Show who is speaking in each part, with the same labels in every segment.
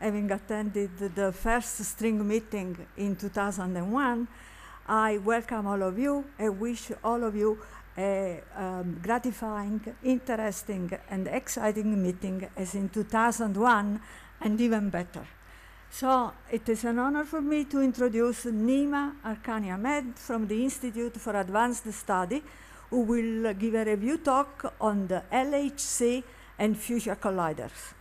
Speaker 1: having attended the first string meeting in 2001, I welcome all of you and wish all of you a um, gratifying, interesting, and exciting meeting as in 2001, and even better. So it is an honor for me to introduce Nima Arkani Hamed from the Institute for Advanced Study, who will give a review talk on the LHC and future colliders.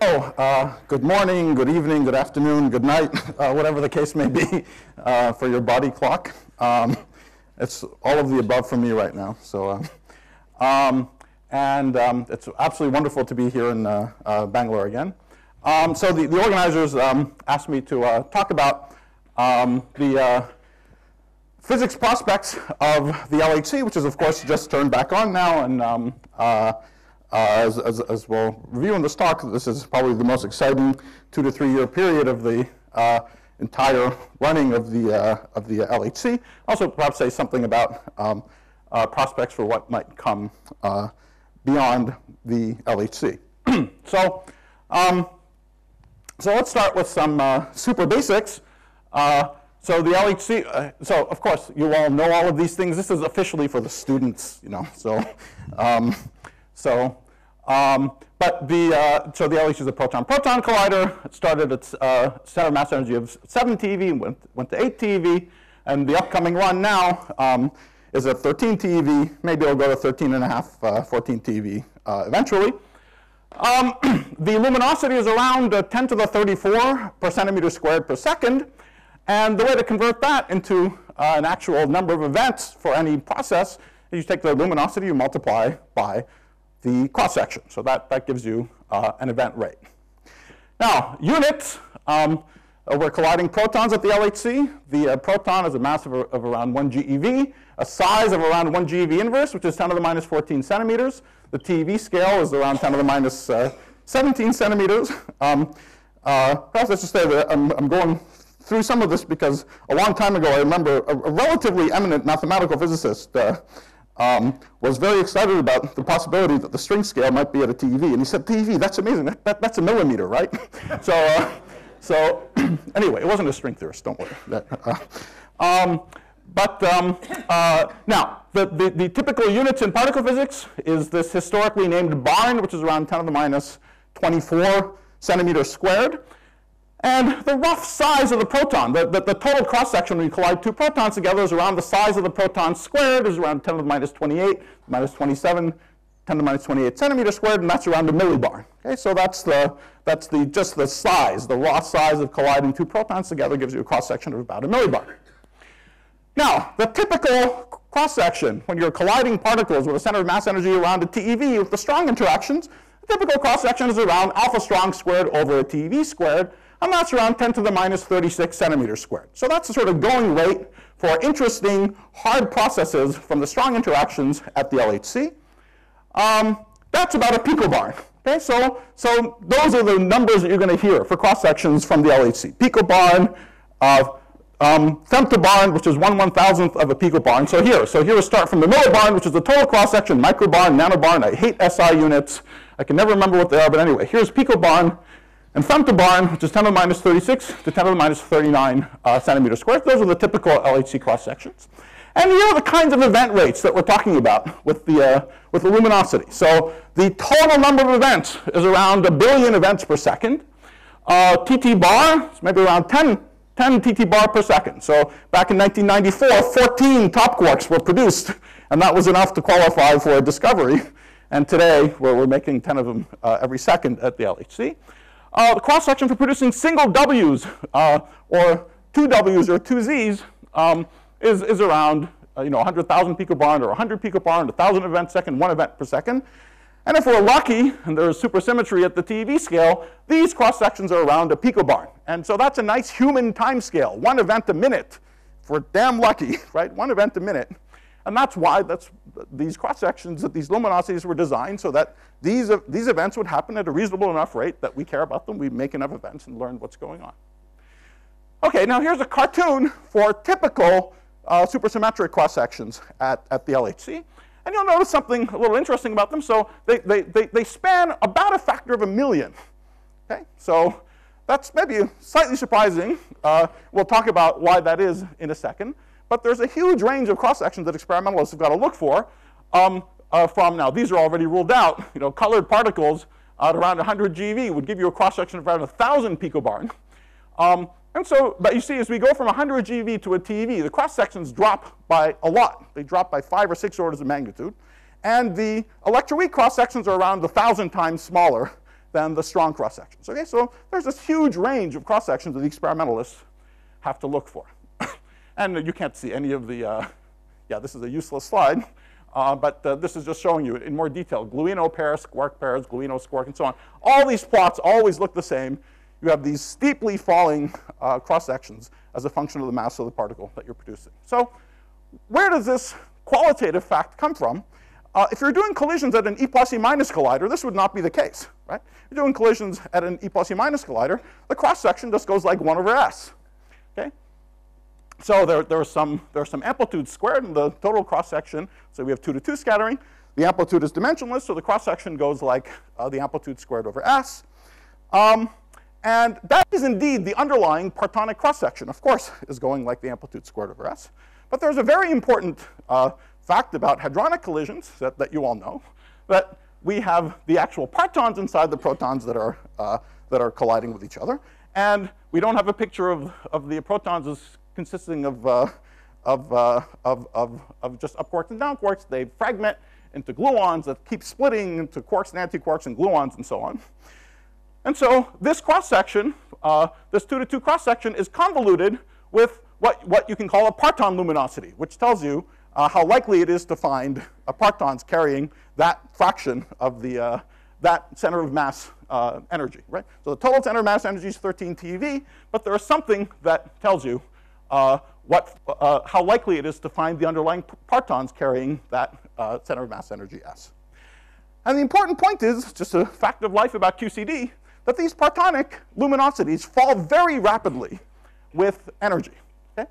Speaker 2: Oh, uh, good morning, good evening, good afternoon, good night, uh, whatever the case may be uh, for your body clock. Um, it's all of the above for me right now. So, uh, um, and um, it's absolutely wonderful to be here in uh, uh, Bangalore again. Um, so the, the organizers um, asked me to talk about um, the physics prospects of the LHC, which is of course just turned back on now, and as, as, as, we'll review in this talk, this is probably the most exciting two to three year period of the uh, entire running of the, uh, of the LHC. Also, perhaps say something about um, uh, prospects for what might come uh, beyond the LHC. so, um, so let's start with some uh, super basics. so the LHC, so of course you all know all of these things. This is officially for the students, you know. So um, so, um, but the, uh, so the LHC is a proton-proton collider. It started at uh, center mass energy of 7 TeV, went, went to 8 TeV, and the upcoming run now um, is at 13 TeV. Maybe it'll go to 13 and a half, uh, 14 TeV uh, eventually. Um, the luminosity is around uh, 10 to the 34 per centimeter squared per second. And the way to convert that into uh, an actual number of events for any process is you take the luminosity, you multiply by the cross section. So that, that gives you uh, an event rate. Now, units, um, uh, we're colliding protons at the LHC. The uh, proton has a mass of, of, around 1 GeV, a size of around 1 GeV inverse, which is 10 to the minus 14 centimeters. The TeV scale is around 10 to the minus, uh, 17 centimeters. Um, uh, perhaps let's just say that I'm, I'm, going through some of this because a long time ago I remember a, a relatively eminent mathematical physicist uh, um, was very excited about the possibility that the string scale might be at a TeV. And he said, TeV, that's amazing. That, that, that's a millimeter, right? so, uh, so anyway, it wasn't a string theorist, don't worry. That, uh, um, but um, uh, now, the, the, the, typical units in particle physics is this historically named barn, which is around 10 to the minus 24 centimeters squared. And the rough size of the proton, the, the, the total cross-section when you collide two protons together is around the size of the proton squared, is around 10 to the minus 28, minus 27, 10 to the minus 28 centimeters squared, and that's around a millibarn. Okay, so that's the that's the just the size, the raw size of colliding two protons together gives you a cross-section of about a millibarn. Now, the typical cross-section when you're colliding particles with a center of mass energy around a TeV with the strong interactions, the typical cross-section is around alpha strong squared over a TeV squared, and that's around 10 to the minus 36 centimeters squared. So that's the sort of going rate for interesting hard processes from the strong interactions at the LHC. Um, that's about a picobarn. Okay, so, so those are the numbers that you're going to hear for cross sections from the LHC. Picobarn, uh, um, femtobarn, which is one one thousandth of a picobarn. So here, so here we start from the millibarn, which is the total cross section, microbarn, nanobarn. I hate SI units. I can never remember what they are, but anyway, here's picobarn. And femtobarn, to barn, which is 10 to the minus 36 to 10 to the minus 39 uh, centimeters squared. Those are the typical LHC cross sections. And here are the kinds of event rates that we're talking about with the, uh, with the luminosity. So the total number of events is around a billion events per second. Uh, TT bar is maybe around 10, 10 TT bar per second. So back in 1994, 14 top quarks were produced, and that was enough to qualify for a discovery. And today, we're, we're making 10 of them uh, every second at the LHC. Uh, the cross section for producing single W's uh, or two W's or two Z's um, is, is around uh, you know, 100,000 picobarn or 100 picobarn, 1,000 events second, one event per second. And if we're lucky, and there's supersymmetry at the TeV scale, these cross sections are around a picobarn. And so that's a nice human time scale, one event a minute. If we're damn lucky, right? One event a minute. And that's why that's, these cross-sections, that these luminosities were designed so that these, these events would happen at a reasonable enough rate that we care about them, we make enough events and learn what's going on. Okay, now here's a cartoon for typical uh, supersymmetric cross-sections at, at the LHC. And you'll notice something a little interesting about them. So they, they, they, they span about a factor of a million. Okay? So that's maybe slightly surprising. Uh, we'll talk about why that is in a second. But there's a huge range of cross sections that experimentalists have got to look for. Um, uh, from now, these are already ruled out. You know, colored particles at around 100 GeV would give you a cross section of around 1,000 picobarn. Um, and so, but you see, as we go from 100 GeV to a TeV, the cross sections drop by a lot. They drop by five or six orders of magnitude. And the electroweak cross sections are around 1,000 times smaller than the strong cross sections. Okay, so there's this huge range of cross sections that the experimentalists have to look for. And you can't see any of the, uh, yeah, this is a useless slide. Uh, but uh, this is just showing you in more detail. Gluino pairs, squark pairs, gluino squark, and so on. All these plots always look the same. You have these steeply falling uh, cross sections as a function of the mass of the particle that you're producing. So where does this qualitative fact come from? Uh, if you're doing collisions at an E plus E minus collider, this would not be the case, right? If you're doing collisions at an E plus E minus collider, the cross section just goes like 1 over s, okay? So there, are some, there are some amplitudes squared in the total cross section. So we have 2 to 2 scattering. The amplitude is dimensionless, so the cross section goes like uh, the amplitude squared over s. Um, and that is indeed the underlying partonic cross section, of course, is going like the amplitude squared over s. But there's a very important uh, fact about hadronic collisions that, that you all know, that we have the actual partons inside the protons that are, uh, that are colliding with each other. And we don't have a picture of, of the protons as consisting of, uh, of, uh, of, of, of, just up quarks and down quarks. They fragment into gluons that keep splitting into quarks and antiquarks and gluons and so on. And so this cross-section, uh, this 2 to 2 cross-section is convoluted with what, what you can call a parton luminosity, which tells you uh, how likely it is to find a partons carrying that fraction of the, uh, that center of mass uh, energy, right? So the total center of mass energy is 13 TeV, but there is something that tells you uh, what, uh, how likely it is to find the underlying partons carrying that uh, center of mass energy S. And the important point is, just a fact of life about QCD, that these partonic luminosities fall very rapidly with energy. Okay?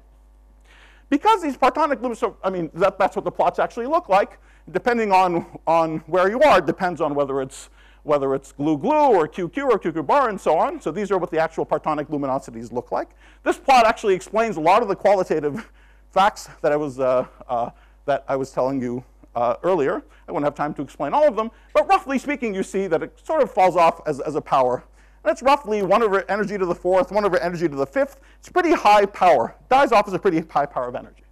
Speaker 2: Because these partonic luminosities, I mean, that, that's what the plots actually look like. Depending on, on where you are, depends on whether it's whether it's glue glue or QQ or QQ bar and so on. So these are what the actual partonic luminosities look like. This plot actually explains a lot of the qualitative facts that I was, uh, uh, that I was telling you uh, earlier. I won't have time to explain all of them, but roughly speaking, you see that it sort of falls off as, as a power. And it's roughly 1 over energy to the fourth, 1 over energy to the fifth. It's pretty high power. Dies off as a pretty high power of energy.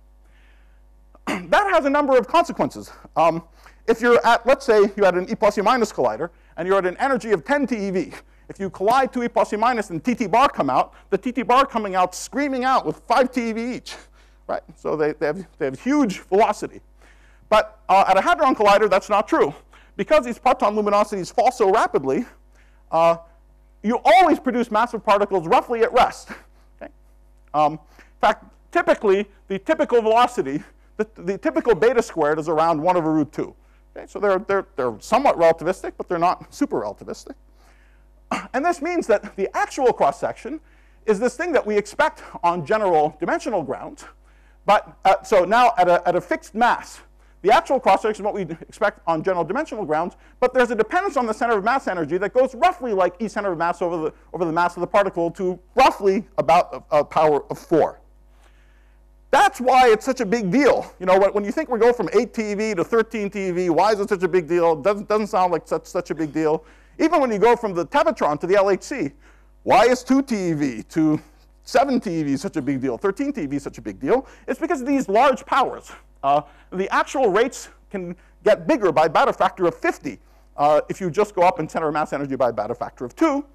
Speaker 2: that has a number of consequences. Um, if you're at, let's say you had an E plus E minus collider, and you're at an energy of 10 TeV. If you collide two E plus E minus and TT bar come out, the TT bar coming out screaming out with 5 TeV each, right? So they, they, have, they have huge velocity. But uh, at a hadron collider, that's not true. Because these parton luminosities fall so rapidly, uh, you always produce massive particles roughly at rest. Okay? Um, in fact, typically, the typical velocity, the, the typical beta squared is around 1 over root 2. Okay, so they're, they're, they're somewhat relativistic, but they're not super relativistic. And this means that the actual cross-section is this thing that we expect on general dimensional grounds. But uh, so now at a, at a fixed mass, the actual cross-section is what we expect on general dimensional grounds, but there's a dependence on the center of mass energy that goes roughly like E center of mass over the, over the mass of the particle to roughly about a, a power of 4. That's why it's such a big deal. You know, when you think we go from 8 TeV to 13 TeV, why is it such a big deal? Doesn't, doesn't sound like such, such a big deal. Even when you go from the Tevatron to the LHC, why is 2 TeV to 7 TeV such a big deal, 13 TeV such a big deal? It's because of these large powers. Uh, the actual rates can get bigger by about a factor of 50 uh, if you just go up in center of mass energy by about a factor of 2.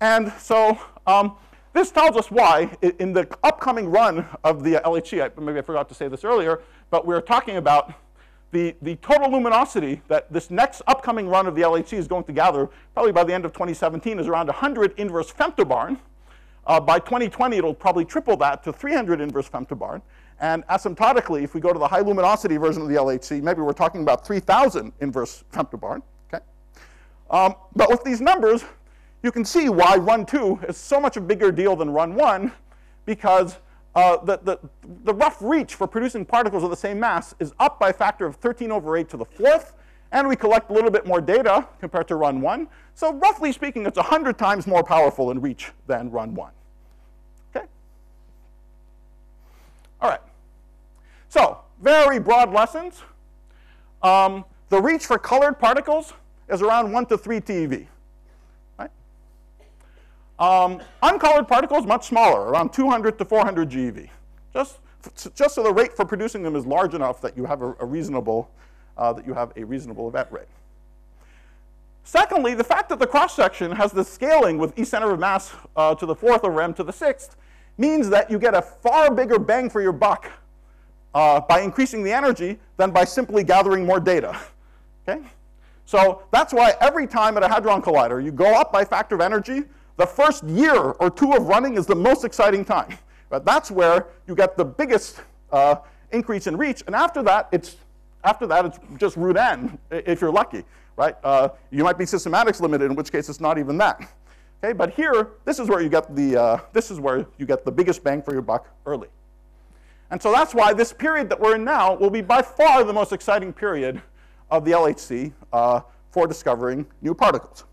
Speaker 2: And so um, this tells us why, in the upcoming run of the LHC, maybe I forgot to say this earlier, but we're talking about the, the total luminosity that this next upcoming run of the LHC is going to gather, probably by the end of 2017, is around 100 inverse femtobarn. Uh, by 2020, it'll probably triple that to 300 inverse femtobarn. And asymptotically, if we go to the high luminosity version of the LHC, maybe we're talking about 3,000 inverse femtobarn. Okay? Um, but with these numbers, you can see why run 2 is so much a bigger deal than run 1 because uh, the, the, the rough reach for producing particles of the same mass is up by a factor of 13 over 8 to the fourth, and we collect a little bit more data compared to run 1. So roughly speaking, it's 100 times more powerful in reach than run 1. Okay? All right. So very broad lessons. Um, the reach for colored particles is around 1 to 3 TeV. Um, uncolored particles, much smaller, around 200 to 400 GeV. Just, just so the rate for producing them is large enough that you have a, a reasonable, uh, that you have a reasonable event rate. Secondly, the fact that the cross-section has the scaling with E center of mass uh, to the fourth over m to the sixth means that you get a far bigger bang for your buck uh, by increasing the energy than by simply gathering more data. Okay? So that's why every time at a Hadron Collider, you go up by factor of energy, the first year or two of running is the most exciting time. But that's where you get the biggest uh, increase in reach, and after that, it's after that it's just root n if you're lucky, right? Uh, you might be systematics limited, in which case it's not even that. Okay, but here, this is where you get the uh, this is where you get the biggest bang for your buck early. And so that's why this period that we're in now will be by far the most exciting period of the LHC uh, for discovering new particles.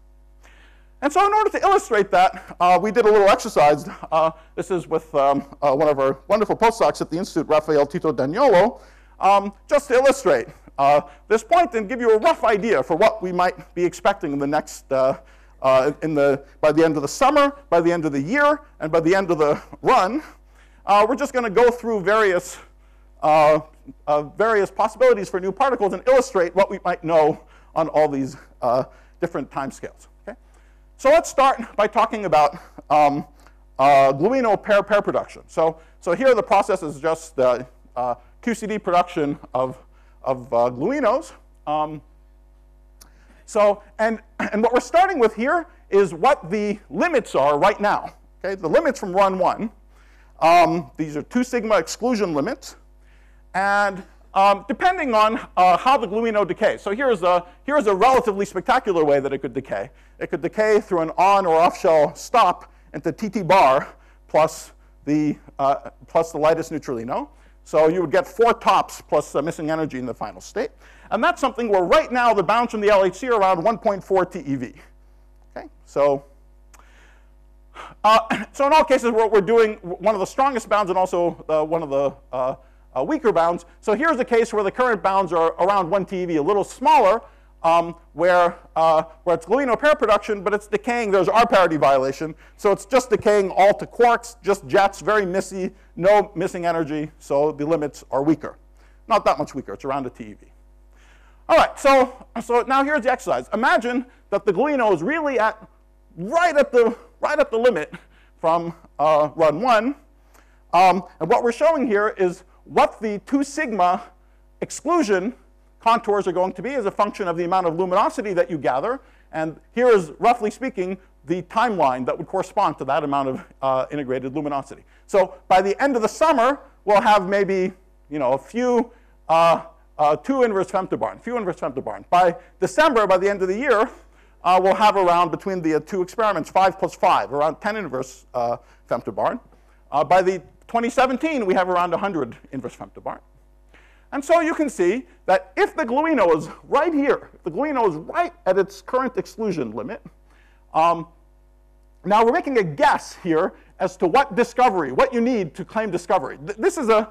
Speaker 2: And so in order to illustrate that, uh, we did a little exercise. Uh, this is with um, uh, one of our wonderful postdocs at the Institute, Rafael Tito D'Agnolo, um, just to illustrate uh, this point and give you a rough idea for what we might be expecting in the next, uh, uh, in the, by the end of the summer, by the end of the year, and by the end of the run. we're just going to go through various various possibilities for new particles and illustrate what we might know on all these different timescales. So let's start by talking about um, uh, gluino pair pair production. So, so here the process is just the uh, QCD production of, of uh, gluinos. Um, so, and, and what we're starting with here is what the limits are right now. Okay, the limits from run one. Um, these are two sigma exclusion limits. And um, depending on uh, how the gluino decays. So here's a, here's a relatively spectacular way that it could decay. It could decay through an on or off shell stop into TT bar plus the, uh, plus the lightest neutralino. So you would get four tops plus uh, missing energy in the final state. And that's something where right now the bounds from the LHC are around 1.4 TeV. Okay, so, uh, so in all cases, we're, we're, doing one of the strongest bounds and also uh, one of the uh, weaker bounds. So here's a case where the current bounds are around 1 TeV, a little smaller, um, where, uh, where it's gluino pair production, but it's decaying. There's R parity violation. So it's just decaying all to quarks, just jets, very missy, no missing energy. So the limits are weaker. Not that much weaker. It's around a TeV. All right, so, so now here's the exercise. Imagine that the gluino is really at right at the, right at the limit from uh, run 1. Um, and what we're showing here is what the 2 sigma exclusion contours are going to be as a function of the amount of luminosity that you gather. And here is, roughly speaking, the timeline that would correspond to that amount of uh, integrated luminosity. So by the end of the summer, we'll have maybe you know, a few, uh, uh, two inverse femtobarn, few inverse femtobarn. By December, by the end of the year, uh, we'll have around, between the uh, two experiments, 5 plus 5, around 10 inverse uh, femtobarn. by the 2017, we have around 100 inverse femtobarn. And so you can see that if the gluino is right here, if the gluino is right at its current exclusion limit, um, now we're making a guess here as to what discovery, what you need to claim discovery. This is a,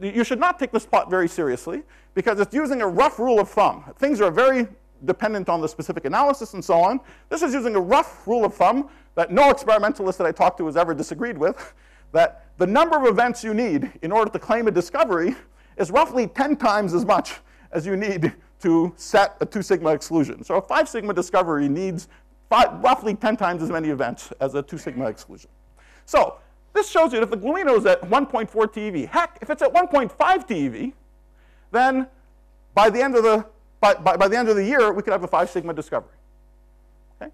Speaker 2: you should not take this plot very seriously because it's using a rough rule of thumb. Things are very dependent on the specific analysis and so on. This is using a rough rule of thumb that no experimentalist that I talked to has ever disagreed with, that the number of events you need in order to claim a discovery is roughly 10 times as much as you need to set a 2 sigma exclusion. So a 5 sigma discovery needs five, roughly 10 times as many events as a 2 sigma exclusion. So this shows you that if the gluino is at 1.4 TeV, heck, if it's at 1.5 TeV, then by the end of the by, by, by the end of the year, we could have a 5 sigma discovery. Okay?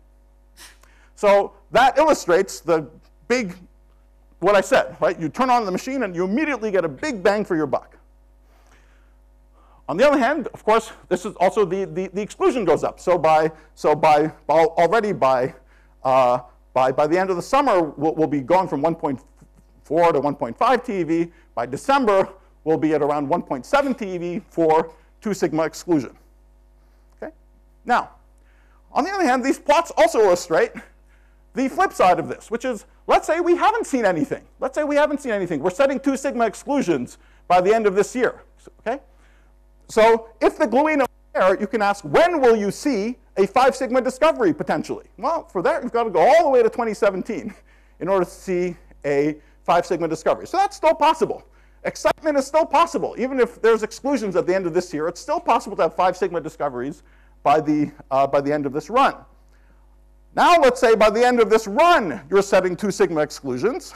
Speaker 2: So that illustrates the big what I said, right? You turn on the machine and you immediately get a big bang for your buck. On the other hand, of course, this is also the, the, the exclusion goes up. So by, so by, already by, uh, by, by the end of the summer, we'll, we'll be going from 1.4 to 1.5 TeV. By December, we'll be at around 1.7 TeV for 2 sigma exclusion. Okay? Now, on the other hand, these plots also illustrate the flip side of this, which is, let's say we haven't seen anything. Let's say we haven't seen anything. We're setting 2 sigma exclusions by the end of this year. Okay? So if the gluino is there, you can ask, when will you see a 5 sigma discovery potentially? Well, for that, you've got to go all the way to 2017 in order to see a 5 sigma discovery. So that's still possible. Excitement is still possible. Even if there's exclusions at the end of this year, it's still possible to have 5 sigma discoveries by the, uh, by the end of this run. Now let's say by the end of this run, you're setting 2 sigma exclusions.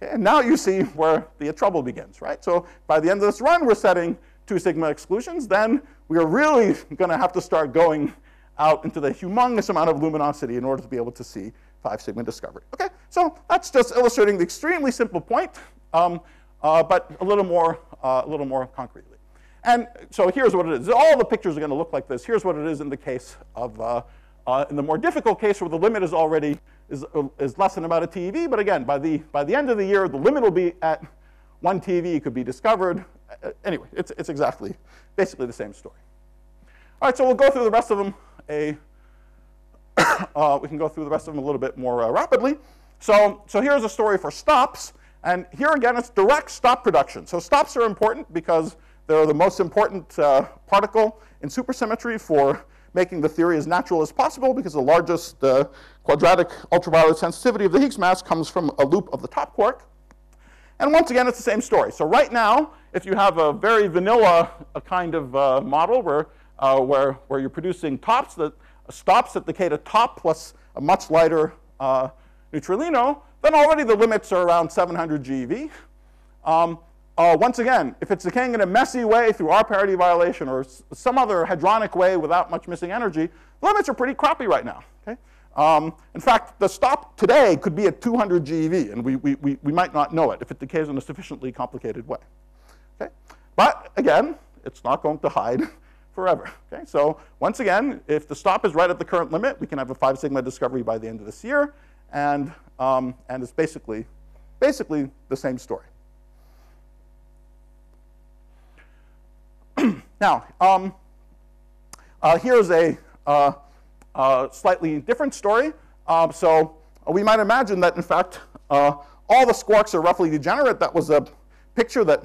Speaker 2: And now you see where the trouble begins, right? So by the end of this run, we're setting 2 sigma exclusions. Then we are really going to have to start going out into the humongous amount of luminosity in order to be able to see 5 sigma discovery. Okay, so that's just illustrating the extremely simple point, um, uh, but a little more, uh, a little more concretely. And so here's what it is. All the pictures are going to look like this. Here's what it is in the case of, uh, uh in the more difficult case where the limit is already is, uh, is less than about a TeV. But again, by the by the end of the year, the limit will be at one TeV. Could be discovered. Uh, anyway, it's it's exactly basically the same story. All right, so we'll go through the rest of them a uh, we can go through the rest of them a little bit more uh, rapidly. So, so here's a story for stops. And here again, it's direct stop production. So stops are important because they're the most important uh, particle in supersymmetry for making the theory as natural as possible because the largest uh, quadratic ultraviolet sensitivity of the Higgs mass comes from a loop of the top quark. And once again, it's the same story. So right now, if you have a very vanilla a kind of uh, model where, uh, where, where you're producing tops that stops at the to top plus a much lighter uh, neutralino, then already the limits are around 700 GeV. Um, uh, once again, if it's decaying in a messy way through R parity violation or some other hadronic way without much missing energy, the limits are pretty crappy right now. Okay? Um, in fact, the stop today could be at 200 GeV, and we, we, we, we might not know it if it decays in a sufficiently complicated way. Okay? But again, it's not going to hide forever. Okay? So once again, if the stop is right at the current limit, we can have a 5 sigma discovery by the end of this year, and, um, and it's basically, basically the same story. Now, um, uh, here's a uh, uh, slightly different story. Um, so we might imagine that, in fact, uh, all the squarks are roughly degenerate. That was a picture that,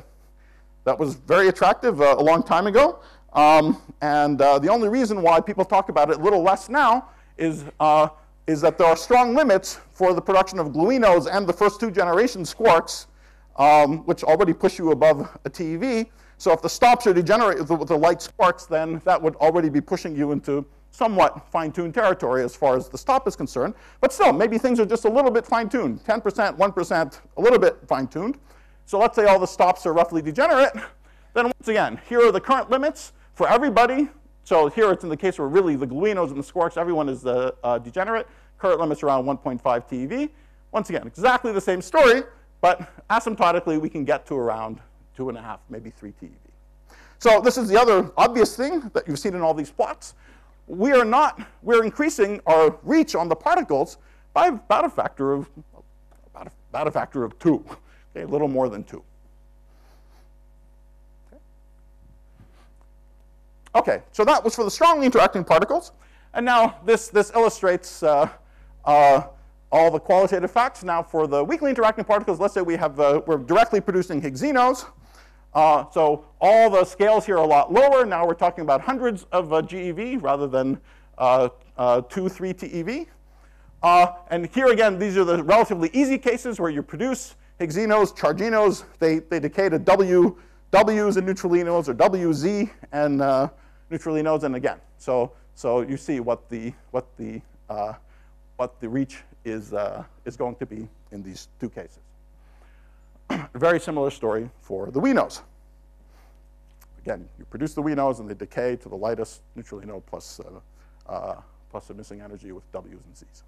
Speaker 2: that was very attractive uh, a long time ago. Um, and uh, the only reason why people talk about it a little less now is, uh, is that there are strong limits for the production of gluinos and the first two generation squarks, um, which already push you above a TeV. So if the stops are degenerate with the light squarks, then that would already be pushing you into somewhat fine-tuned territory as far as the stop is concerned. But still, maybe things are just a little bit fine-tuned, 10%, 1%, a little bit fine-tuned. So let's say all the stops are roughly degenerate. Then once again, here are the current limits for everybody, so here it's in the case where really the gluinos and the squarks, everyone is the uh, degenerate. Current limit's around 1.5 TeV. Once again, exactly the same story, but asymptotically we can get to around two and a half, maybe three TeV. So this is the other obvious thing that you've seen in all these plots. We are not, we're increasing our reach on the particles by about a factor of, about a, about a factor of two, okay, a little more than two. Okay, so that was for the strongly interacting particles. And now this, this illustrates uh, uh, all the qualitative facts. Now for the weakly interacting particles, let's say we have, uh, we're directly producing Higgsino. Uh, so all the scales here are a lot lower. Now we're talking about hundreds of uh, GeV rather than uh, 2, 3 TeV. and here again, these are the relatively easy cases where you produce Higgsino, charginos. They, they decay to W, Ws and neutralinos or WZ and neutralinos, and again, so so you see what the what the uh, what the reach is uh, is going to be in these two cases. A very similar story for the winos. Again, you produce the winos and they decay to the lightest neutralino plus uh, uh plus the missing energy with W's and Z's.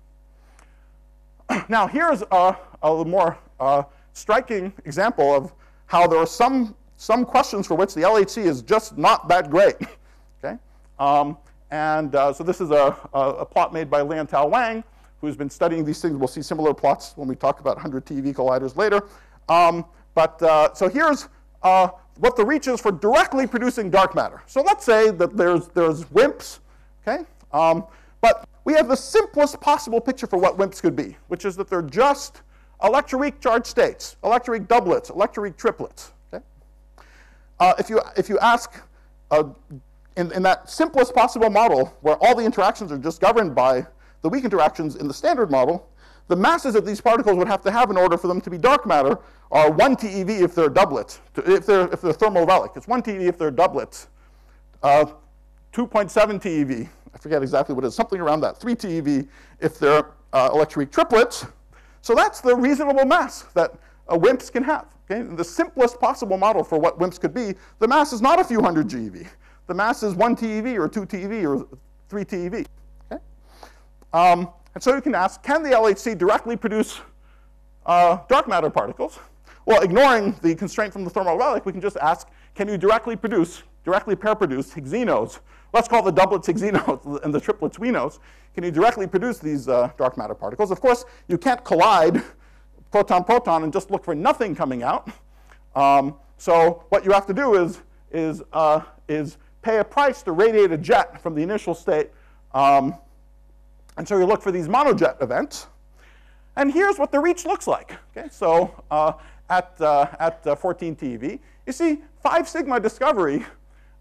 Speaker 2: now here's a, a more uh, striking example of how there are some some questions for which the LHC is just not that great. Um, and uh, so this is a, a, a, plot made by Lian-Tao Wang, who's been studying these things. We'll see similar plots when we talk about 100 TeV colliders later. Um, but uh, so here's uh, what the reach is for directly producing dark matter. So let's say that there's, there's WIMPs, okay? Um, but we have the simplest possible picture for what WIMPs could be, which is that they're just electroweak charged states, electroweak doublets, electroweak triplets. Okay? Uh, if, you, if you ask, uh, in, in that simplest possible model, where all the interactions are just governed by the weak interactions in the standard model, the masses that these particles would have to have in order for them to be dark matter are 1 TeV if they're doublets, if they're, if they're thermal relic. It's 1 TeV if they're doublets, uh, 2.7 TeV, I forget exactly what it is, something around that, 3 TeV if they're uh, electroweak triplets. So that's the reasonable mass that uh, WIMPs can have. Okay? The simplest possible model for what WIMPs could be, the mass is not a few hundred GeV. The mass is 1 TeV or 2 TeV or 3 TeV. Okay? Um, and so you can ask, can the LHC directly produce uh, dark matter particles? Well, ignoring the constraint from the thermal relic, we can just ask, can you directly produce, directly pair produce Higgsino? Let's call the doublets Higgsino and the triplets Winos. Can you directly produce these uh, dark matter particles? Of course, you can't collide proton-proton and just look for nothing coming out. Um, so what you have to do is, is, uh, is pay a price to radiate a jet from the initial state. Um, and so you look for these monojet events. And here's what the reach looks like. Okay, so uh, at, uh, at uh, 14 TeV, you see 5 sigma discovery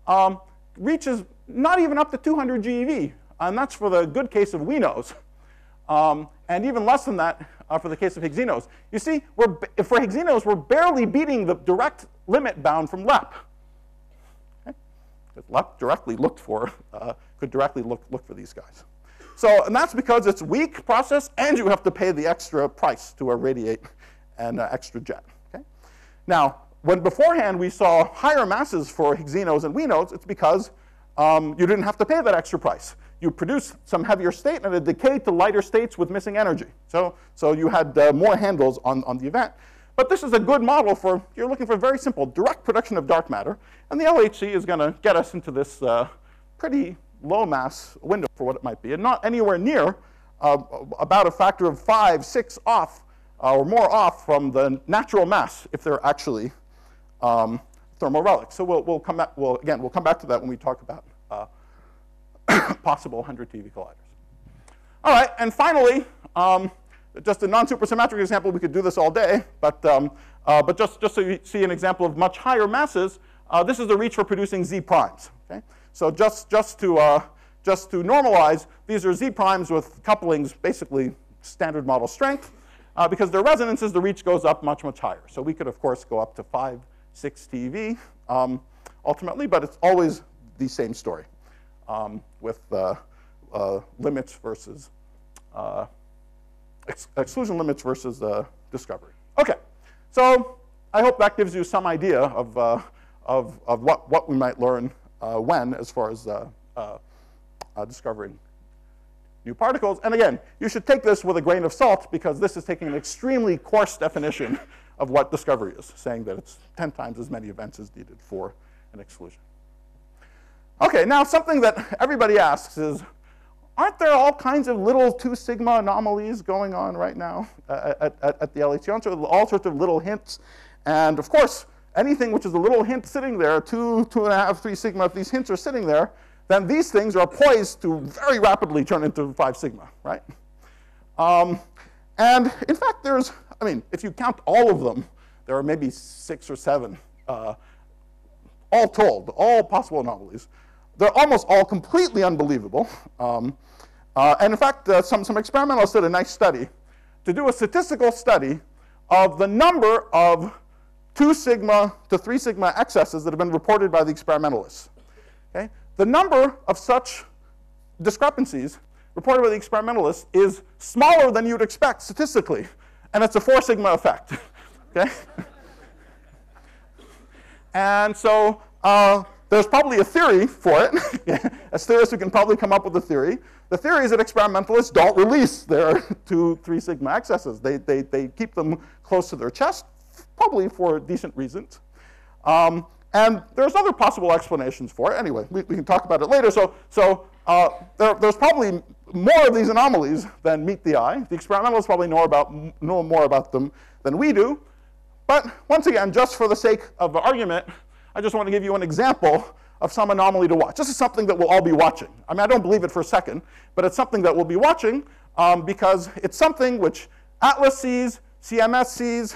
Speaker 2: um, reaches not even up to 200 GeV. And that's for the good case of Winos. Um, and even less than that uh, for the case of Higgsino. You see, we're, for Higgsino, we're barely beating the direct limit bound from LEP. Okay? LEP directly looked for, uh, could directly look, look for these guys. So, and that's because it's weak process and you have to pay the extra price to irradiate an uh, extra jet. Okay? Now, when beforehand we saw higher masses for Higgsino and Winos, it's because um, you didn't have to pay that extra price. You produce some heavier state and it decayed to lighter states with missing energy. So, so you had uh, more handles on, on the event. But this is a good model for, you're looking for very simple direct production of dark matter. And the LHC is going to get us into this uh, pretty low mass window for what it might be, and not anywhere near uh, about a factor of five, six off uh, or more off from the natural mass if they're actually um, thermal relics. So we'll, we'll come back, we'll, again, we'll come back to that when we talk about uh, possible 100 TeV colliders. All right, and finally, um, just a non-supersymmetric example, we could do this all day, but, um, uh, but just, just so you see an example of much higher masses, uh, this is the reach for producing Z primes. Okay? So just, just, to, uh, just to normalize, these are Z primes with couplings basically standard model strength. Uh, because their resonances, the reach goes up much, much higher. So we could, of course, go up to 5, 6 TeV um, ultimately, but it's always the same story um, with uh, uh, limits versus uh, ex exclusion limits versus uh, discovery. Okay, so I hope that gives you some idea of, uh, of, of what, what we might learn Uh, when as far as uh, uh, discovering new particles. And again, you should take this with a grain of salt because this is taking an extremely coarse definition of what discovery is, saying that it's 10 times as many events as needed for an exclusion. Okay, now something that everybody asks is, aren't there all kinds of little 2 sigma anomalies going on right now at, at, at the LHC? Aren't there all sorts of little hints? And of course, anything which is a little hint sitting there, 2, 2.5, 3 sigma, if these hints are sitting there, then these things are poised to very rapidly turn into 5 sigma, right? Um, and in fact, there's, I mean, if you count all of them, there are maybe six or seven, uh, all told, all possible anomalies. They're almost all completely unbelievable. Um, uh, and in fact, uh, some, some experimentalists did a nice study to do a statistical study of the number of 2 sigma to 3 sigma excesses that have been reported by the experimentalists. Okay? The number of such discrepancies reported by the experimentalists is smaller than you'd expect statistically, and it's a 4 sigma effect. okay? and so uh, there's probably a theory for it. As theorists, we can probably come up with a theory. The theory is that experimentalists don't release their 2, 3 sigma excesses. They, they, they keep them close to their chest, probably for decent reasons. Um, and there's other possible explanations for it. Anyway, we, we can talk about it later. So, so uh, there, there's probably more of these anomalies than meet the eye. The experimentalists probably know, about, know more about them than we do. But once again, just for the sake of the argument, I just want to give you an example of some anomaly to watch. This is something that we'll all be watching. I mean, I don't believe it for a second, but it's something that we'll be watching um, because it's something which Atlas sees, CMS sees.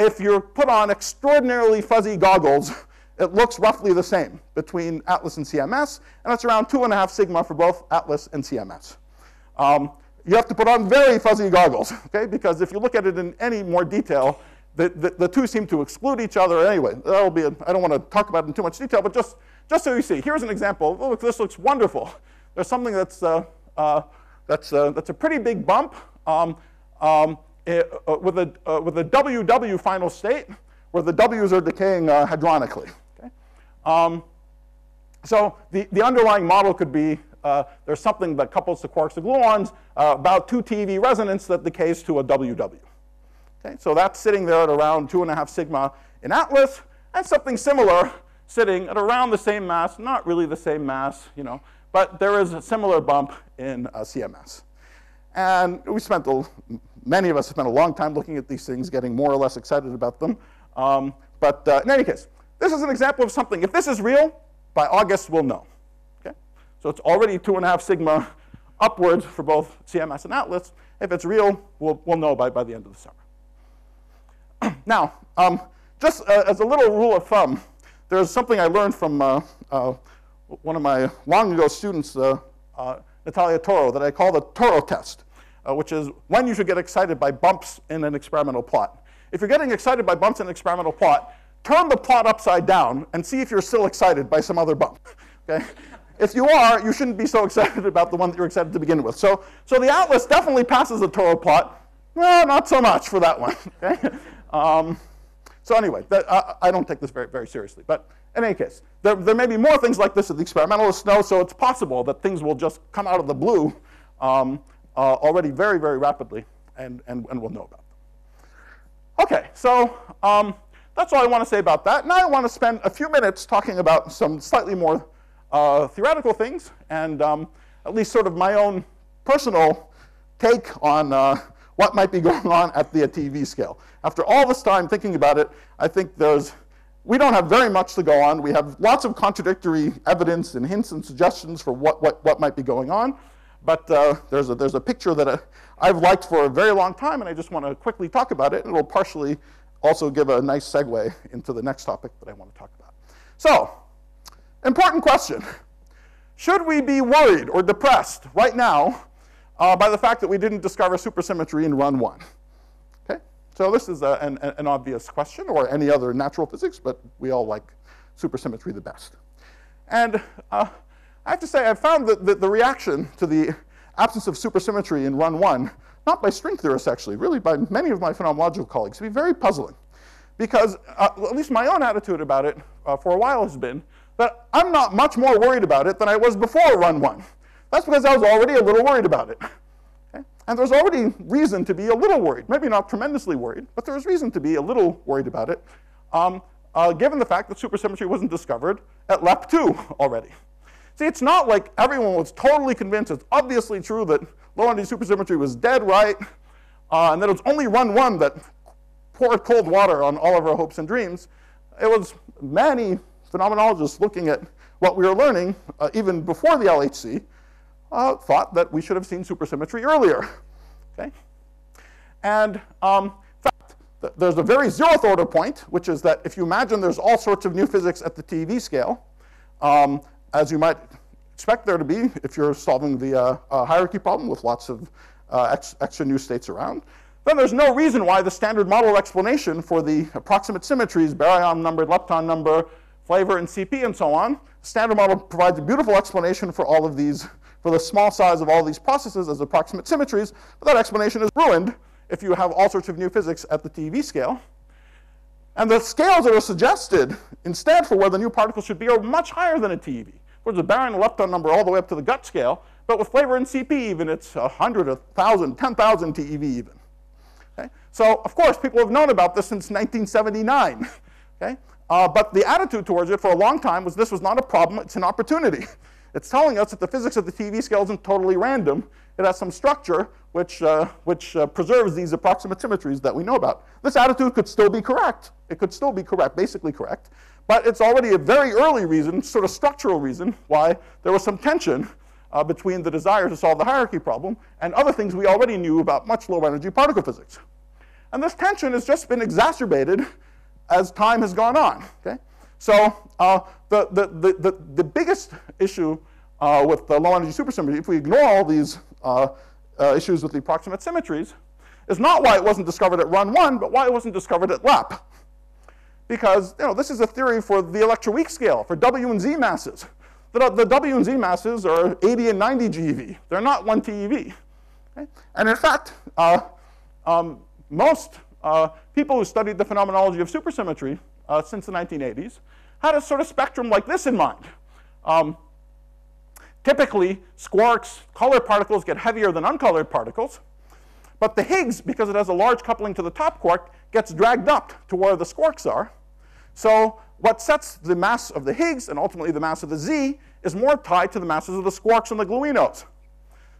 Speaker 2: If you're put on extraordinarily fuzzy goggles, it looks roughly the same between Atlas and CMS, and it's around two and a half sigma for both Atlas and CMS. Um, you have to put on very fuzzy goggles, okay? Because if you look at it in any more detail, the, the, the two seem to exclude each other anyway. That'll be, I don't want to talk about it in too much detail, but just, just so you see, here's an example. Oh, look, this looks wonderful. There's something that's, uh, uh, that's, uh, that's a pretty big bump um, um, with, a, uh, with a WW final state where the W's are decaying uh, hadronically. Okay? Um, so the, the underlying model could be uh, there's something that couples the quarks to gluons, uh, about 2 TeV resonance that decays to a WW. Okay, so that's sitting there at around 2.5 sigma in Atlas, and something similar sitting at around the same mass, not really the same mass, you know, but there is a similar bump in uh, CMS. And we spent, a, many of us have spent a long time looking at these things, getting more or less excited about them. Um, but uh, in any case, this is an example of something. If this is real, by August we'll know. Okay? So it's already two and a half sigma upwards for both CMS and Atlas. If it's real, we'll, we'll know by, by the end of the summer. now, um, just uh, as a little rule of thumb, there's something I learned from uh, uh, one of my long ago students, uh, uh, Natalia Toro, that I call the Toro test, uh, which is when you should get excited by bumps in an experimental plot. If you're getting excited by bumps in an experimental plot, turn the plot upside down and see if you're still excited by some other bump. Okay? If you are, you shouldn't be so excited about the one that you're excited to begin with. So, so the atlas definitely passes the Toro plot. Well, not so much for that one. Okay? Um, so anyway, that, uh, I don't take this very, very seriously. But in any case, there, there may be more things like this that the experimentalists know, so it's possible that things will just come out of the blue um, uh, already very, very rapidly, and, and, and we'll know about them. Okay, so um, that's all I want to say about that. Now I want to spend a few minutes talking about some slightly more uh, theoretical things, and um, at least sort of my own personal take on uh, what might be going on at the TeV scale. After all this time thinking about it, I think there's, we don't have very much to go on. We have lots of contradictory evidence and hints and suggestions for what, what, what might be going on. But uh, there's, a, there's a picture that uh, I've liked for a very long time, and I just want to quickly talk about it. It'll partially also give a nice segue into the next topic that I want to talk about. So, important question. Should we be worried or depressed right now uh, by the fact that we didn't discover supersymmetry in run one. Okay? So this is a, an, an obvious question, or any other natural physics, but we all like supersymmetry the best. And uh, I have to say, I found that the, reaction to the absence of supersymmetry in run one, not by string theorists actually, really by many of my phenomenological colleagues, to be very puzzling. Because uh, at least my own attitude about it uh, for a while has been that I'm not much more worried about it than I was before run one. That's because I was already a little worried about it. Okay? And there's already reason to be a little worried. Maybe not tremendously worried, but there's reason to be a little worried about it, um, uh, given the fact that supersymmetry wasn't discovered at LEP2 already. See, it's not like everyone was totally convinced it's obviously true that low energy supersymmetry was dead right, uh, and that it was only run one that poured cold water on all of our hopes and dreams. It was many phenomenologists looking at what we were learning, uh, even before the LHC, uh, thought that we should have seen supersymmetry earlier. Okay? And um, in fact, th there's a very zeroth order point, which is that if you imagine there's all sorts of new physics at the TeV scale, um, as you might expect there to be if you're solving the uh, uh, hierarchy problem with lots of uh, ex extra new states around, then there's no reason why the standard model explanation for the approximate symmetries, baryon number, lepton number, flavor, and CP, and so on, standard model provides a beautiful explanation for all of these for the small size of all these processes as approximate symmetries, but that explanation is ruined if you have all sorts of new physics at the TeV scale. And the scales that are suggested instead for where the new particles should be are much higher than a TeV. There's a baryon lepton number all the way up to the GUT scale, but with flavor and CP even, it's 100, 1,000, 10,000 TeV even. Okay? So, of course, people have known about this since 1979. Okay? Uh, but the attitude towards it for a long time was this was not a problem, it's an opportunity. It's telling us that the physics of the TeV scale isn't totally random. it has some structure which, uh, which uh, preserves these approximate symmetries that we know about. This attitude could still be correct. It could still be correct, basically correct. But it's already a very early reason, sort of structural reason, why there was some tension uh, between the desire to solve the hierarchy problem and other things we already knew about much lower energy particle physics. And this tension has just been exacerbated as time has gone on. Okay? So uh, the, the, the, the, the biggest issue uh, with the low energy supersymmetry, if we ignore all these uh, uh, issues with the approximate symmetries, is not why it wasn't discovered at run one, but why it wasn't discovered at LEP. Because you know, this is a theory for the electroweak scale, for W and Z masses. The, the W and Z masses are 80 and 90 GeV. They're not 1 TeV. Okay? And in fact, uh, um, most uh, people who studied the phenomenology of supersymmetry uh, since the 1980s had a sort of spectrum like this in mind. Um, typically, squarks, colored particles get heavier than uncolored particles. But the Higgs, because it has a large coupling to the top quark, gets dragged up to where the squarks are. So what sets the mass of the Higgs and ultimately the mass of the Z is more tied to the masses of the squarks and the gluinos.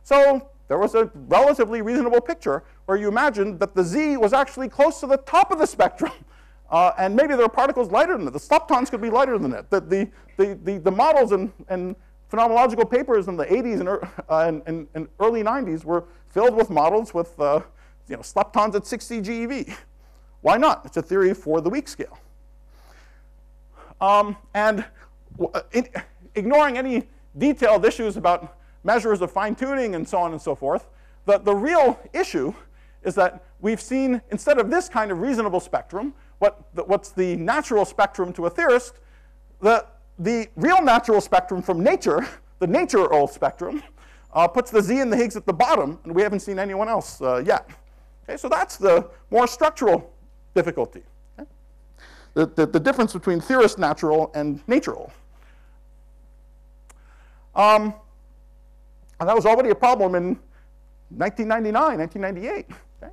Speaker 2: So there was a relatively reasonable picture where you imagined that the Z was actually close to the top of the spectrum. Uh, and maybe there are particles lighter than it. The leptons could be lighter than it. The, the, the, the, the models and, and phenomenological papers in the 80s and, uh, and, and, and, early 90s were filled with models with uh, you know, leptons at 60 GeV. Why not? It's a theory for the weak scale. Um, and uh, in, ignoring any detailed issues about measures of fine tuning and so on and so forth, the, the real issue is that we've seen, instead of this kind of reasonable spectrum, what the, what's the natural spectrum to a theorist, the, the real natural spectrum from nature, the nature-old spectrum, uh, puts the Z and the Higgs at the bottom, and we haven't seen anyone else uh, yet. Okay, so that's the more structural difficulty the, the, the difference between theorist natural and natural. Um, and that was already a problem in 1999, 1998. Okay?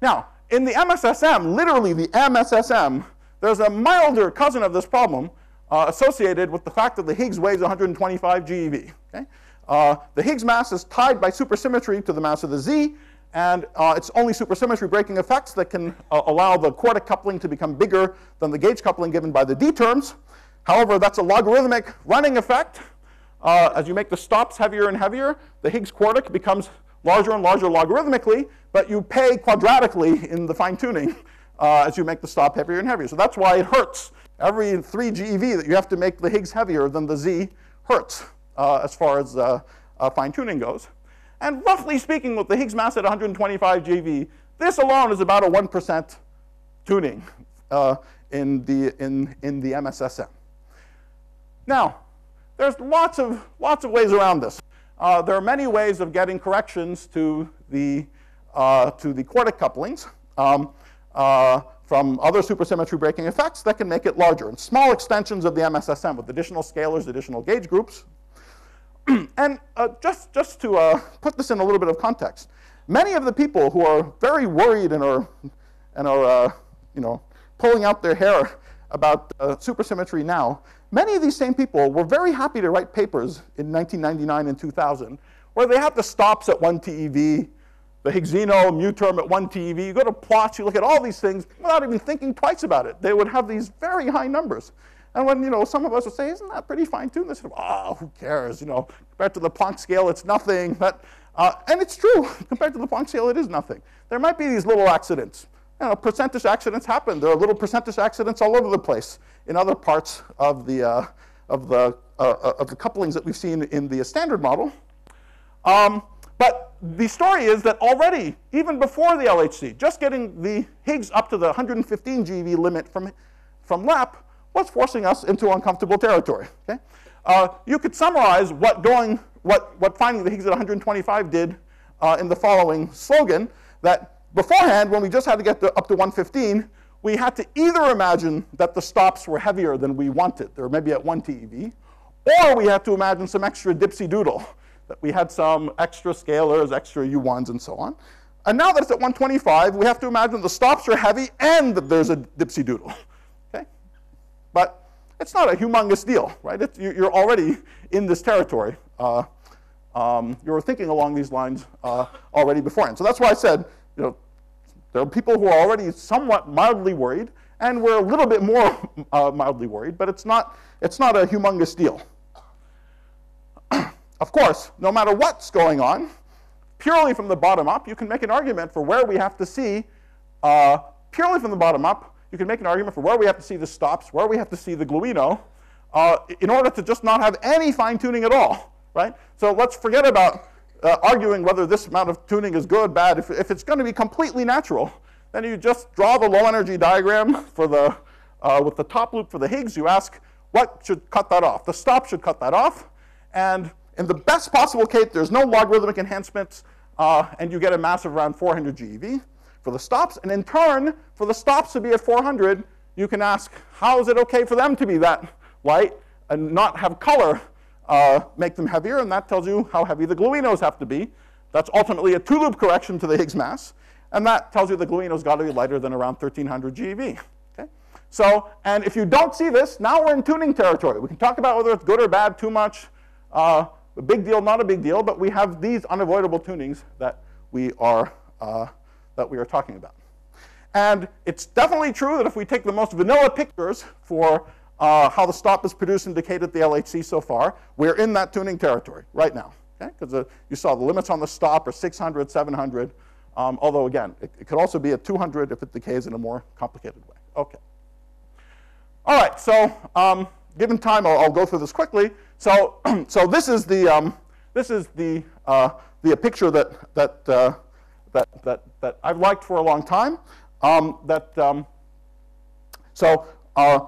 Speaker 2: Now, in the MSSM, literally the MSSM, there's a milder cousin of this problem uh, associated with the fact that the Higgs weighs 125 GeV. Okay? Uh, the Higgs mass is tied by supersymmetry to the mass of the Z, and uh, it's only supersymmetry breaking effects that can uh, allow the quartic coupling to become bigger than the gauge coupling given by the d terms. However, that's a logarithmic running effect. Uh, as you make the stops heavier and heavier, the Higgs quartic becomes larger and larger logarithmically, but you pay quadratically in the fine tuning uh, as you make the stop heavier and heavier. So that's why it hurts. Every 3 GeV that you have to make the Higgs heavier than the Z hurts uh, as far as uh, fine tuning goes. And roughly speaking, with the Higgs mass at 125 GeV, this alone is about a 1% tuning uh, in, the, in, in the MSSM. Now, there's lots of, lots of ways around this. Uh, there are many ways of getting corrections to the, uh, to the quartic couplings um, uh, from other supersymmetry breaking effects that can make it larger. And small extensions of the MSSM with additional scalars, additional gauge groups, and uh, just, just to uh, put this in a little bit of context, many of the people who are very worried and are, and are uh, you know, pulling out their hair about supersymmetry now, many of these same people were very happy to write papers in 1999 and 2000 where they had the stops at 1 TeV, the Higgsino mu term at 1 TeV. You go to plots, you look at all these things without even thinking twice about it. They would have these very high numbers. And when, you know, some of us would say, isn't that pretty fine-tuned? They said, oh, who cares? You know, compared to the Planck scale, it's nothing. But, uh, and it's true. compared to the Planck scale, it is nothing. There might be these little accidents. You know, percentage accidents happen. There are little percentage accidents all over the place in other parts of the, uh, of the, uh, uh of the couplings that we've seen in the standard model. Um, but the story is that already, even before the LHC, just getting the Higgs up to the 115 GeV limit from, from LEP was forcing us into uncomfortable territory. Okay? Uh, you could summarize what going, what, what finding the Higgs at 125 did uh, in the following slogan, that beforehand, when we just had to get to, up to 115, we had to either imagine that the stops were heavier than we wanted, or maybe at 1 TeV, or we had to imagine some extra dipsy doodle, that we had some extra scalars, extra U1s, and so on. And now that it's at 125, we have to imagine the stops are heavy and that there's a dipsy doodle. But it's not a humongous deal, right? It's, you're already in this territory. Uh, um, you were thinking along these lines uh, already beforehand. So that's why I said, you know, there are people who are already somewhat mildly worried, and we're a little bit more uh, mildly worried, but it's not, it's not a humongous deal. of course, no matter what's going on, purely from the bottom up, you can make an argument for where we have to see, uh, purely from the bottom up, you can make an argument for where we have to see the stops, where we have to see the gluino, uh, in order to just not have any fine tuning at all, right? So let's forget about uh, arguing whether this amount of tuning is good, bad. If, if it's going to be completely natural, then you just draw the low energy diagram for the, uh, with the top loop for the Higgs. You ask what should cut that off. The stop should cut that off. And in the best possible case, there's no logarithmic enhancements, uh, and you get a mass of around 400 GeV for the stops. And in turn, for the stops to be at 400, you can ask, how is it OK for them to be that light and not have color uh, make them heavier? And that tells you how heavy the gluinos have to be. That's ultimately a two-loop correction to the Higgs mass. And that tells you the gluino's got to be lighter than around 1300 GeV. Okay? So, and if you don't see this, now we're in tuning territory. We can talk about whether it's good or bad, too much, uh, a big deal, not a big deal, but we have these unavoidable tunings that we are uh, that we are talking about. And it's definitely true that if we take the most vanilla pictures for uh, how the stop is produced and decayed at the LHC so far, we're in that tuning territory right now. Because okay? you saw the limits on the stop are 600, 700. Um, although, again, it, it, could also be at 200 if it decays in a more complicated way. OK. All right, so um, given time, I'll, I'll, go through this quickly. So, so this is the, um, this is the, uh, the picture that, that uh, that, that, that I've liked for a long time. Um, that, um, so uh,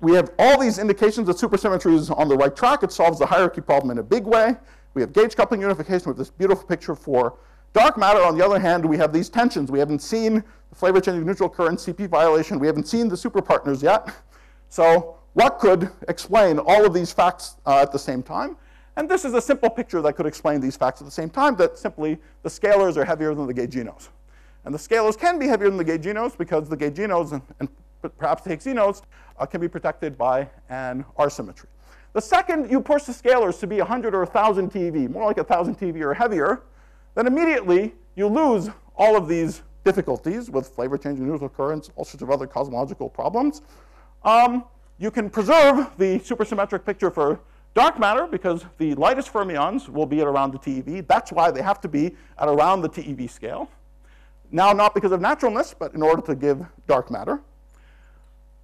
Speaker 2: we have all these indications that supersymmetry is on the right track. It solves the hierarchy problem in a big way. We have gauge coupling unification with this beautiful picture for dark matter. On the other hand, we have these tensions. We haven't seen the flavor changing neutral current CP violation. We haven't seen the superpartners yet. So what could explain all of these facts uh, at the same time? And this is a simple picture that could explain these facts at the same time, that simply the scalars are heavier than the gauginos. And the scalars can be heavier than the gauginos because the gauginos and, and perhaps the Higgsino uh, can be protected by an R symmetry. The second you push the scalars to be 100 or 1,000 TeV, more like 1,000 TeV or heavier, then immediately you lose all of these difficulties with flavor changing neutral currents, all sorts of other cosmological problems. Um, you can preserve the supersymmetric picture for Dark matter, because the lightest fermions will be at around the TeV. That's why they have to be at around the TeV scale. Now, not because of naturalness, but in order to give dark matter.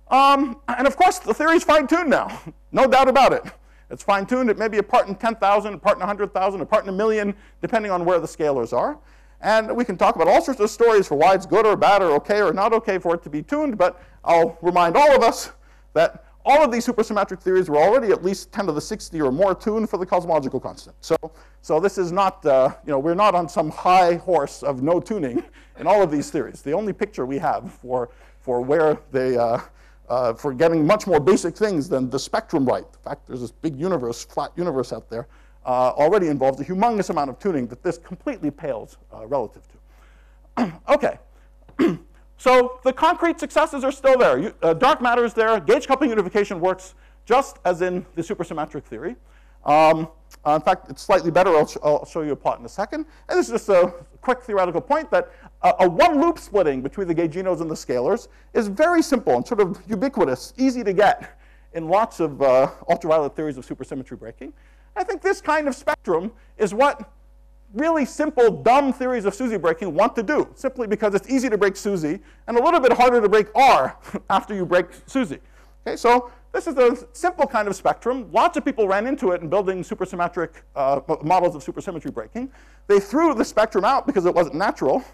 Speaker 2: Um, and of course, the theory is fine-tuned now. no doubt about it. It's fine-tuned. It may be a part in 10,000, a part in 100,000, a part in a million, depending on where the scalars are. And we can talk about all sorts of stories for why it's good or bad or okay or not okay for it to be tuned, but I'll remind all of us that all of these supersymmetric theories were already at least 10 to the 60 or more tuned for the cosmological constant. So, so this is not, uh, you know, we're not on some high horse of no tuning in all of these theories. The only picture we have for, for where they, uh, uh, for getting much more basic things than the spectrum right. In fact, there's this big universe, flat universe out there, uh, already involves a humongous amount of tuning that this completely pales uh, relative to. okay. So the concrete successes are still there. You, uh, dark matter is there. Gauge coupling unification works just as in the supersymmetric theory. Um, uh, in fact, it's slightly better. I'll, sh I'll, show you a plot in a second. And this is just a quick theoretical point that uh, a one-loop splitting between the gauginos and the scalars is very simple and sort of ubiquitous, easy to get in lots of uh, ultraviolet theories of supersymmetry breaking. I think this kind of spectrum is what really simple, dumb theories of SUSY breaking want to do, simply because it's easy to break SUSY and a little bit harder to break R after you break SUSY. Okay, so this is a simple kind of spectrum. Lots of people ran into it in building supersymmetric uh, models of supersymmetry breaking. They threw the spectrum out because it wasn't natural.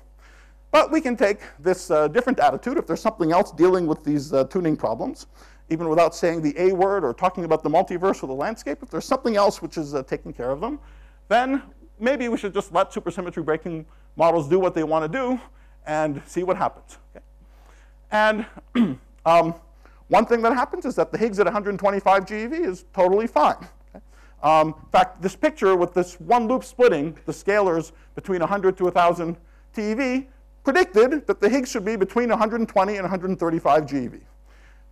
Speaker 2: But we can take this uh, different attitude if there's something else dealing with these uh, tuning problems, even without saying the A word or talking about the multiverse or the landscape. If there's something else which is uh, taking care of them, then maybe we should just let supersymmetry breaking models do what they want to do and see what happens. Okay? And um, one thing that happens is that the Higgs at 125 GeV is totally fine. Okay? Um, in fact, this picture with this one loop splitting the scalars between 100 to 1,000 TeV predicted that the Higgs should be between 120 and 135 GeV.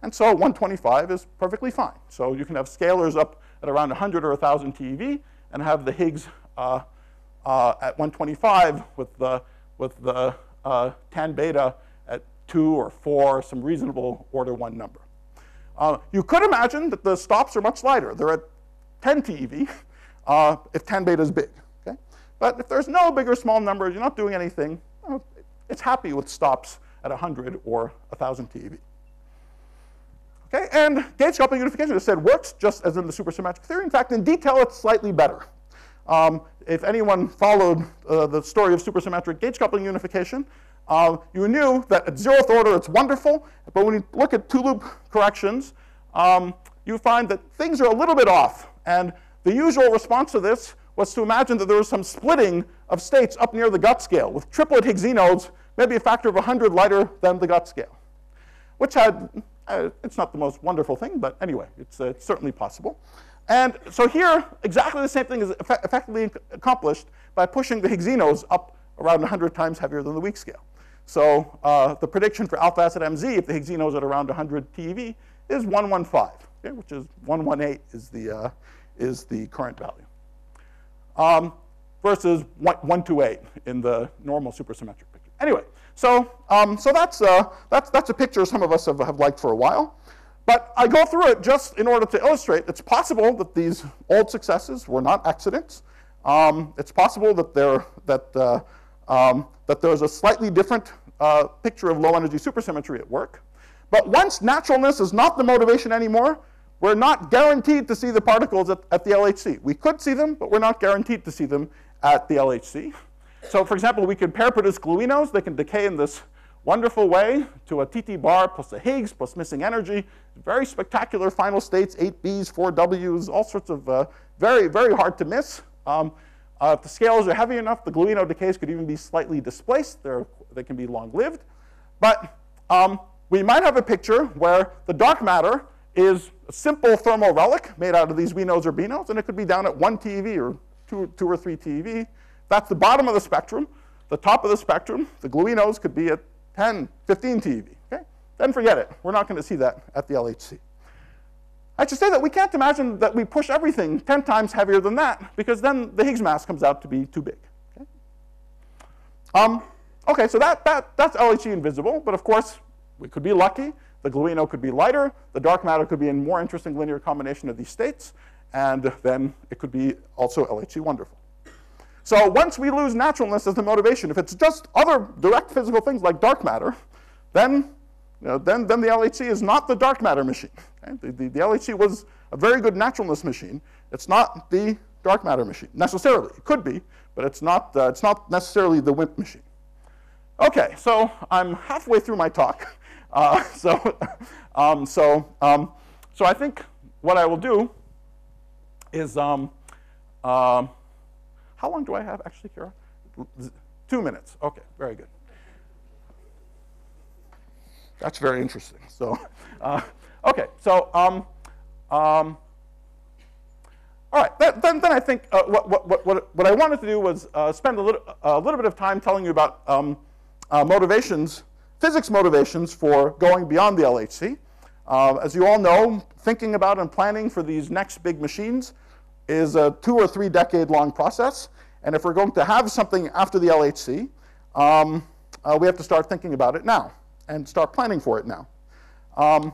Speaker 2: And so 125 is perfectly fine. So you can have scalars up at around 100 or 1,000 TeV and have the Higgs uh, uh, at 125 with the, with the uh, tan beta at 2 or 4, some reasonable order 1 number. Uh, you could imagine that the stops are much lighter. They're at 10 TeV uh, if tan beta is big. Okay? But if there's no big or small numbers, you're not doing anything, well, it's happy with stops at 100 or 1,000 TeV. Okay, and gauge coupling unification, as I said, works just as in the supersymmetric theory. In fact, in detail, it's slightly better. Um, if anyone followed uh, the story of supersymmetric gauge coupling unification, uh, you knew that at zeroth order it's wonderful, but when you look at two-loop corrections, um, you find that things are a little bit off. And the usual response to this was to imagine that there was some splitting of states up near the GUT scale with triplet Higgsinos, maybe a factor of 100 lighter than the GUT scale, which had uh, it's not the most wonderful thing, but anyway, it's, uh, it's, certainly possible. And so here, exactly the same thing is eff effectively accomplished by pushing the Higgsinos up around 100 times heavier than the weak scale. So uh, the prediction for alpha acid MZ, if the Higgsinos at around 100 TeV, is 115, okay, which is 118 is the, uh, is the current value. Um, versus 128 in the normal supersymmetric picture. Anyway, so, um, so that's, uh, that's, that's a picture some of us have, have liked for a while. But I go through it just in order to illustrate it's possible that these old successes were not accidents. Um, it's possible that, there, that, uh, um, that there's a slightly different uh, picture of low energy supersymmetry at work. But once naturalness is not the motivation anymore, we're not guaranteed to see the particles at, at the LHC. We could see them, but we're not guaranteed to see them at the LHC. So for example, we can pair produce gluinos. They can decay in this wonderful way to a TT bar plus a Higgs plus missing energy. Very spectacular final states, 8Bs, 4Ws, all sorts of uh, very, very hard to miss. Um, uh, if the scales are heavy enough, the gluino decays could even be slightly displaced. They're, they can be long-lived. But um, we might have a picture where the dark matter is a simple thermal relic made out of these winos or binos, and it could be down at 1 TeV or 2, two or 3 TeV. That's the bottom of the spectrum. The top of the spectrum, the gluinos could be at 10, 15 TeV. Okay? Then forget it. We're not going to see that at the LHC. I should say that we can't imagine that we push everything 10 times heavier than that, because then the Higgs mass comes out to be too big. Okay, um, okay so that, that, that's LHC invisible, but of course, we could be lucky. The gluino could be lighter. The dark matter could be in more interesting linear combination of these states. And then it could be also LHC wonderful. So once we lose naturalness as the motivation, if it's just other direct physical things like dark matter, then, you know, then, then the LHC is not the dark matter machine. Okay? The, the, the, LHC was a very good naturalness machine. It's not the dark matter machine, necessarily. It could be, but it's not, uh, it's not necessarily the WIMP machine. Okay, so I'm halfway through my talk. Uh, so, um, so, um, so I think what I will do is, um, uh, how long do I have actually, Kira? Two minutes. Okay, very good. That's very interesting. So, uh, okay, so, um, um, all right, that, then, then I think uh, what, what, what, what I wanted to do was uh, spend a little, a little bit of time telling you about um, uh, motivations, physics motivations for going beyond the LHC. Uh, as you all know, thinking about and planning for these next big machines is a two or three decade long process. And if we're going to have something after the LHC, um, uh, we have to start thinking about it now and start planning for it now. Um,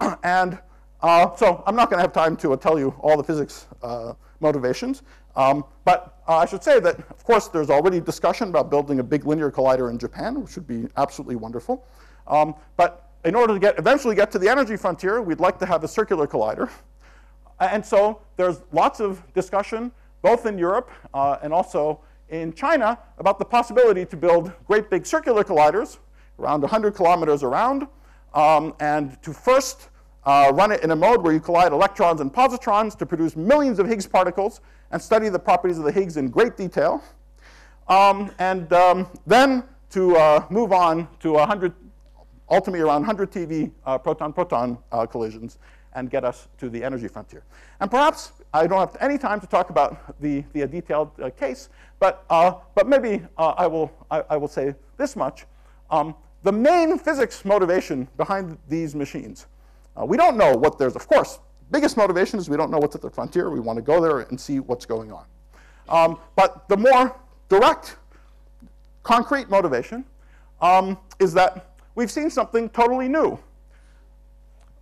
Speaker 2: and uh, so I'm not going to have time to uh, tell you all the physics uh, motivations. Um, but uh, I should say that, of course, there's already discussion about building a big linear collider in Japan, which would be absolutely wonderful. Um, but in order to get, eventually get to the energy frontier, we'd like to have a circular collider. And so there's lots of discussion, both in Europe uh, and also in China, about the possibility to build great big circular colliders around 100 kilometers around, um, and to first uh, run it in a mode where you collide electrons and positrons to produce millions of Higgs particles and study the properties of the Higgs in great detail. Um, and um, then to uh, move on to 100, ultimately around 100 TeV uh, proton-proton uh, collisions and get us to the energy frontier. And perhaps I don't have any time to talk about the, the detailed uh, case, but, uh, but maybe uh, I, will, I, I, will say this much. Um, the main physics motivation behind these machines Uh, we don't know what there's, of course, biggest motivation is we don't know what's at the frontier. We want to go there and see what's going on. Um, but the more direct, concrete motivation um, is that we've seen something totally new.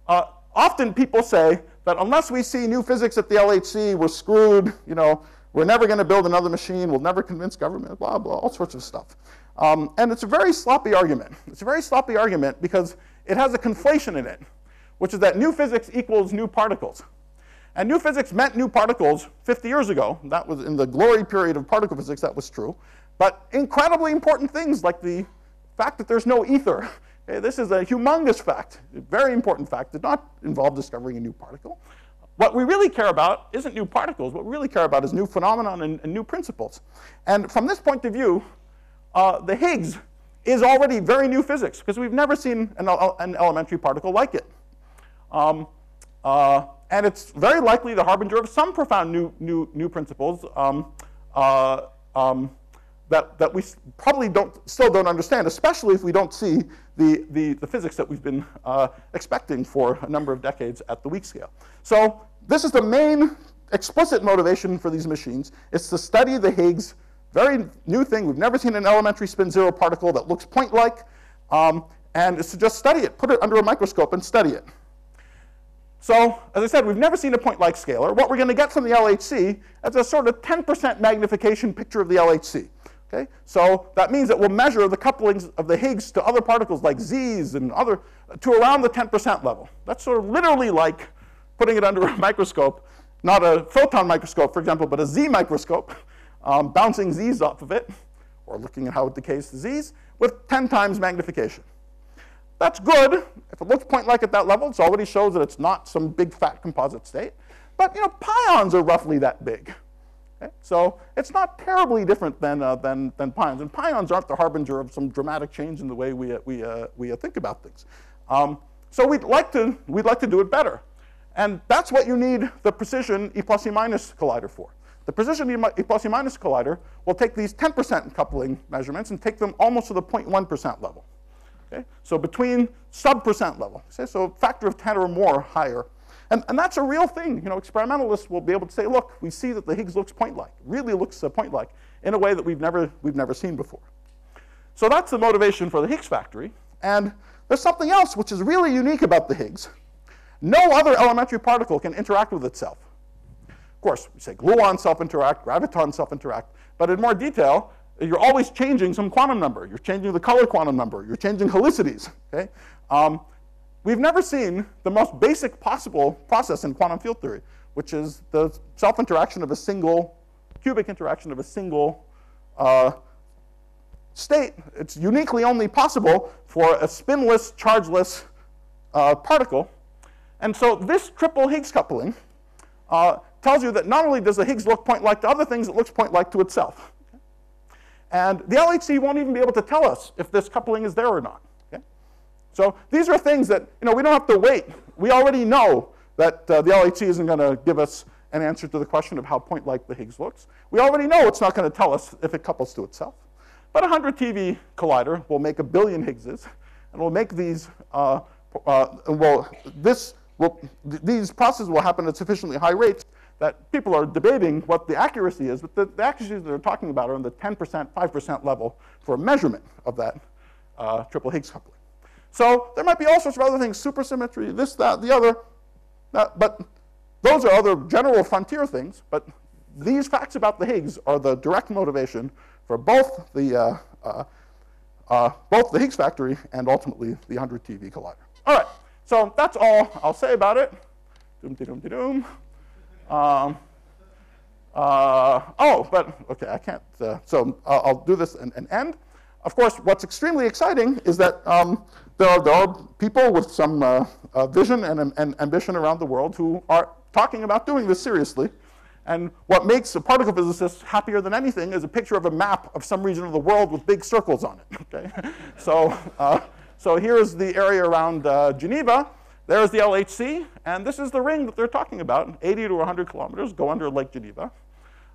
Speaker 2: Uh, often people say that unless we see new physics at the LHC, we're screwed, you know, we're never going to build another machine, we'll never convince government, blah, blah, all sorts of stuff. Um, and it's a very sloppy argument. It's a very sloppy argument because it has a conflation in it, which is that new physics equals new particles. And new physics meant new particles 50 years ago. That was in the glory period of particle physics, that was true. But incredibly important things like the fact that there's no ether. Okay, this is a humongous fact, a very important fact, did not involve discovering a new particle. What we really care about isn't new particles. What we really care about is new phenomenon and, and new principles. And from this point of view, uh, the Higgs is already very new physics because we've never seen an, an elementary particle like it. Um, uh, and it's very likely the harbinger of some profound new, new, new principles um, uh, um, that, that we probably don't, still don't understand, especially if we don't see the, the, the physics that we've been uh, expecting for a number of decades at the weak scale. So this is the main explicit motivation for these machines. It's to study the Higgs very new thing. We've never seen an elementary spin zero particle that looks point-like. Um, and it's to just study it, put it under a microscope and study it. So, as I said, we've never seen a point-like scalar. What we're going to get from the LHC is a sort of 10% magnification picture of the LHC. Okay? So that means that we'll measure the couplings of the Higgs to other particles like Z's and other, to around the 10% level. That's sort of literally like putting it under a microscope, not a photon microscope, for example, but a Z microscope, um, bouncing Z's off of it, or looking at how it decays to Z's, with 10 times magnification. That's good. If it looks point-like at that level, it already shows that it's not some big fat composite state. But you know, pions are roughly that big. So it's not terribly different than, uh, than, than pions. And pions aren't the harbinger of some dramatic change in the way we, uh, we, uh, we uh, think about things. Um, so we'd like, to, we'd like to do it better. And that's what you need the precision E plus E minus collider for. The precision E plus E minus collider will take these 10% coupling measurements and take them almost to the 0.1% level. Okay? So between sub-percent level, so factor of 10 or more higher. And, and that's a real thing. You know, experimentalists will be able to say, look, we see that the Higgs looks point-like, really looks uh, point-like, in a way that we've never, we've never seen before. So that's the motivation for the Higgs factory. And there's something else which is really unique about the Higgs. No other elementary particle can interact with itself. Of course, we say gluons self-interact, gravitons self-interact, but in more detail, you're always changing some quantum number. You're changing the color quantum number. You're changing helicities. Okay? Um, we've never seen the most basic possible process in quantum field theory, which is the self-interaction of a single, cubic interaction of a single uh, state. It's uniquely only possible for a spinless, chargeless uh, particle. And so this triple Higgs coupling uh, tells you that not only does the Higgs look point-like to other things, it looks point-like to itself. And the LHC won't even be able to tell us if this coupling is there or not. So these are things that you know, we don't have to wait. We already know that uh, the LHC isn't going to give us an answer to the question of how point-like the Higgs looks. We already know it's not going to tell us if it couples to itself. But a 100 TeV collider will make a billion Higgses, and will make these, uh, uh, well, this will, th these processes will happen at sufficiently high rates that people are debating what the accuracy is, but the, the accuracies they're talking about are in the 10%, 5% level for a measurement of that uh, triple Higgs coupling. So there might be all sorts of other things, supersymmetry, this, that, the other, that, but those are other general frontier things, but these facts about the Higgs are the direct motivation for both the, uh, uh, uh both the Higgs factory and ultimately the 100 TeV collider. All right, so that's all I'll say about it. Doom, doom, doom, doom. Um, uh, oh, but okay, I can't. Uh, so I'll, I'll, do this and, and, end. Of course, what's extremely exciting is that um, there, are, there, are, people with some uh, uh, vision and, and, ambition around the world who are talking about doing this seriously. And what makes a particle physicist happier than anything is a picture of a map of some region of the world with big circles on it. Okay? so, uh, so here's the area around uh, Geneva. There's the LHC, and this is the ring that they're talking about, 80 to 100 kilometers, go under Lake Geneva.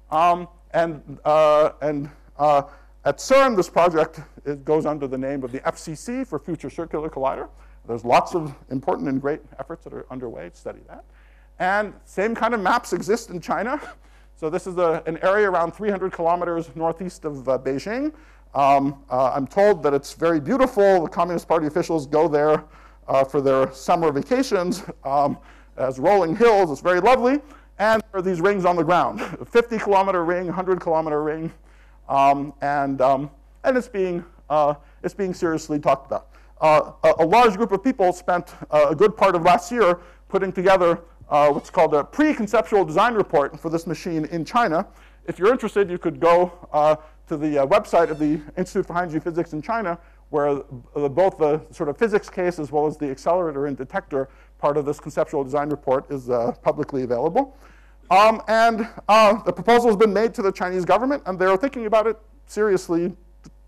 Speaker 2: Um, and uh, and uh, at CERN, this project it goes under the name of the FCC for Future Circular Collider. There's lots of important and great efforts that are underway to study that. And same kind of maps exist in China. So this is a, an area around 300 kilometers northeast of uh, Beijing. Um, uh, I'm told that it's very beautiful. The Communist Party officials go there uh, for their summer vacations um, as rolling hills. It's very lovely. And there are these rings on the ground, 50 kilometer ring, 100 kilometer ring. Um, and, um, and it's, being, uh, it's being seriously talked about. Uh, a, a, large group of people spent uh, a good part of last year putting together uh, what's called a pre-conceptual design report for this machine in China. If you're interested, you could go uh, to the website of the Institute for High Energy Physics in China, where both the sort of physics case as well as the accelerator and detector part of this conceptual design report is publicly available. Um, and uh, the proposal has been made to the Chinese government, and they're thinking about it seriously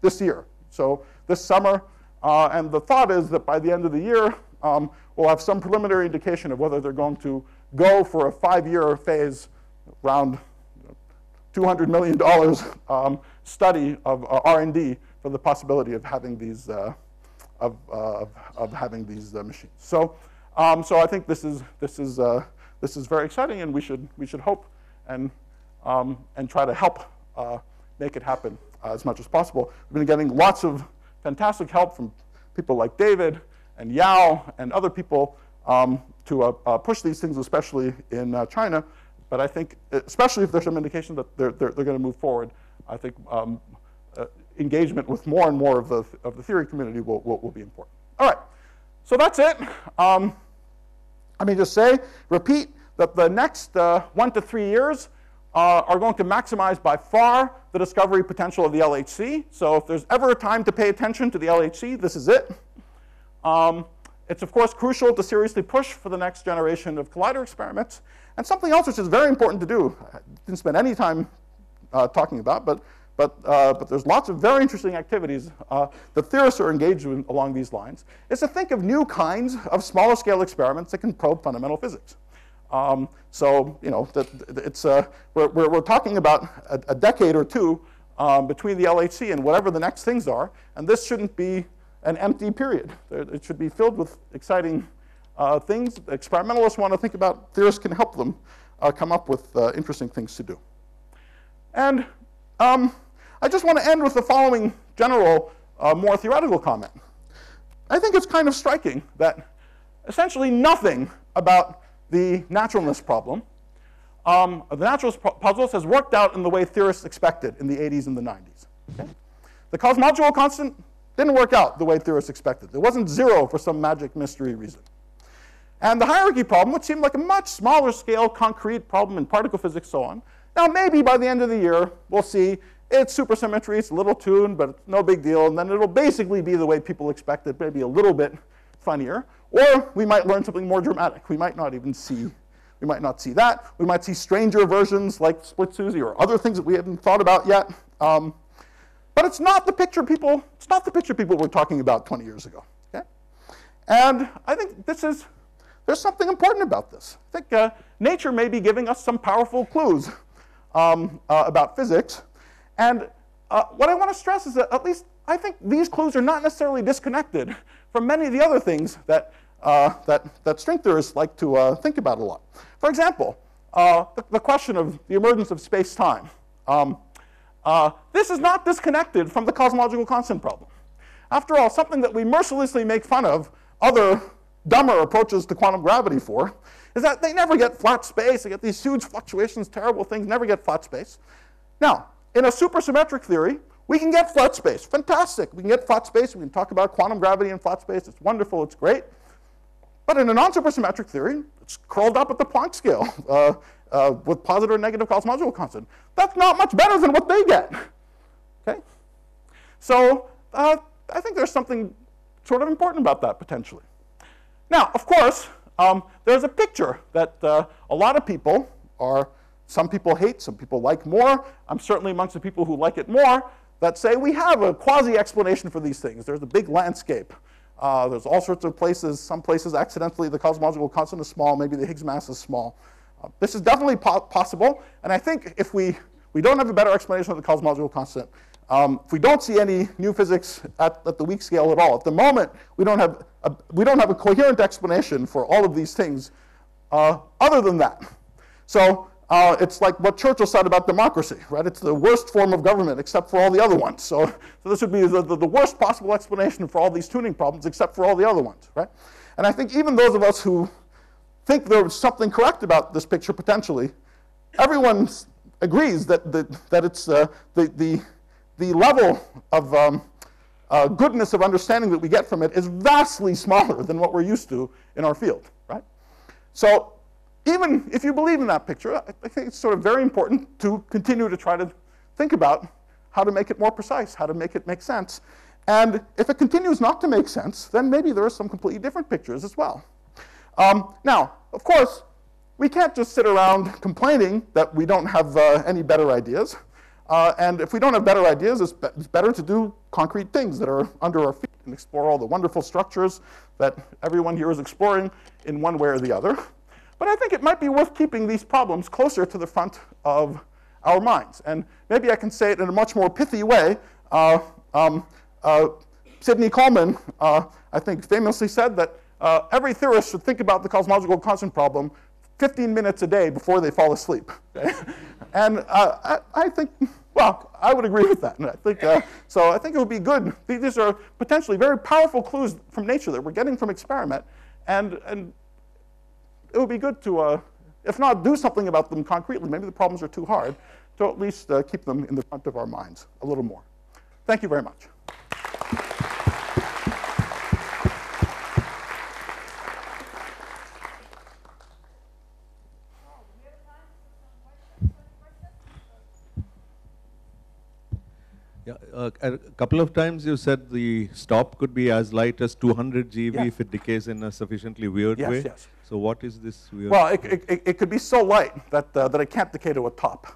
Speaker 2: this year. So this summer, and the thought is that by the end of the year, um, we'll have some preliminary indication of whether they're going to go for a five-year phase around $200 million um, study of uh, R&D for the possibility of having these, uh, of, uh, of, having these uh, machines. So, um, so I think this is, this, is, uh, this is very exciting, and we should, we should hope and, um, and try to help uh, make it happen as much as possible. We've been getting lots of fantastic help from people like David and Yao and other people um, to uh, uh, push these things, especially in uh, China. But I think, especially if there's some indication that they're, they're, they're going to move forward, I think um, uh, engagement with more and more of the, of the theory community will, will, will be important. All right, so that's it. Um, let me just say, repeat, that the next uh, one to three years uh, are going to maximize by far the discovery potential of the LHC. So if there's ever a time to pay attention to the LHC, this is it. Um, it's of course crucial to seriously push for the next generation of collider experiments. And something else which is very important to do, I didn't spend any time uh, talking about, but, but, uh, but there's lots of very interesting activities uh, that theorists are engaged in along these lines, is to think of new kinds of smaller scale experiments that can probe fundamental physics. Um, so, you know, that, it's, uh, we're, we're, we're, talking about a, a decade or two um, between the LHC and whatever the next things are, and this shouldn't be an empty period. It should be filled with exciting uh, things. Experimentalists want to think about, theorists can help them uh, come up with uh, interesting things to do. And um, I just want to end with the following general, uh, more theoretical comment. I think it's kind of striking that essentially nothing about the naturalness problem, um, the naturalness puzzles has worked out in the way theorists expected in the 80s and the 90s. Okay? The cosmological constant didn't work out the way theorists expected. It wasn't zero for some magic mystery reason. And the hierarchy problem, which seemed like a much smaller scale concrete problem in particle physics, so on. Now, maybe by the end of the year, we'll see it's supersymmetry, it's a little tuned, but no big deal. And then it'll basically be the way people expected, maybe a little bit funnier. Or we might learn something more dramatic. We might not even see, we might not see that. We might see stranger versions like split SUSY or other things that we haven't thought about yet. Um, but it's not the picture people, it's not the picture people were talking about 20 years ago. Okay? And I think this is, there's something important about this. I think uh, nature may be giving us some powerful clues um, uh, about physics. And uh, what I want to stress is that at least I think these clues are not necessarily disconnected from many of the other things that, uh, that, that string theorists like to uh, think about a lot. For example, uh, the, the, question of the emergence of space-time. Um, uh, this is not disconnected from the cosmological constant problem. After all, something that we mercilessly make fun of other dumber approaches to quantum gravity for is that they never get flat space. They get these huge fluctuations, terrible things, never get flat space. Now, in a supersymmetric theory, we can get flat space. Fantastic. We can get flat space. We can talk about quantum gravity and flat space. It's wonderful. It's great. But in a non-supersymmetric theory, it's curled up at the Planck scale. Uh, uh, with positive or negative cosmological constant. That's not much better than what they get. Okay? So uh, I think there's something sort of important about that potentially. Now, of course, um, there's a picture that uh, a lot of people are, some people hate, some people like more. I'm certainly amongst the people who like it more that say we have a quasi-explanation for these things. There's a big landscape. Uh, there's all sorts of places, some places accidentally the cosmological constant is small, maybe the Higgs mass is small. Uh, this is definitely po possible, and I think if we, we don't have a better explanation of the cosmological constant, Um, if we don't see any new physics at, at, the weak scale at all, at the moment, we don't have a, we don't have a coherent explanation for all of these things uh, other than that. So uh, it's like what Churchill said about democracy, right? It's the worst form of government except for all the other ones. So, so this would be the, the, the worst possible explanation for all these tuning problems except for all the other ones, right? And I think even those of us who think there's something correct about this picture potentially, everyone agrees that, the, that it's uh, the, the, the level of um, uh, goodness of understanding that we get from it is vastly smaller than what we're used to in our field, right? So even if you believe in that picture, I think it's sort of very important to continue to try to think about how to make it more precise, how to make it make sense. And if it continues not to make sense, then maybe there are some completely different pictures as well. Um, now, of course, we can't just sit around complaining that we don't have uh, any better ideas. Uh, and if we don't have better ideas, it's, be it's, better to do concrete things that are under our feet and explore all the wonderful structures that everyone here is exploring in one way or the other. But I think it might be worth keeping these problems closer to the front of our minds. And maybe I can say it in a much more pithy way. Uh, um, uh, Sidney Coleman, uh, I think, famously said that uh, every theorist should think about the cosmological constant problem 15 minutes a day before they fall asleep. And uh, I, I, think, well, I would agree with that. And I think, uh, so I think it would be good. These are potentially very powerful clues from nature that we're getting from experiment. And, and it would be good to, uh, if not do something about them concretely, maybe the problems are too hard, to at least uh, keep them in the front of our minds a little more. Thank you very much.
Speaker 3: Yeah, uh, a couple of times you said the stop could be as light as 200 GeV yeah. if it decays in a sufficiently weird
Speaker 2: yes,
Speaker 3: way.
Speaker 2: Yes, yes.
Speaker 3: So what is this weird?
Speaker 2: Well, it, it, it, could be so light that, uh, that it can't decay to a top.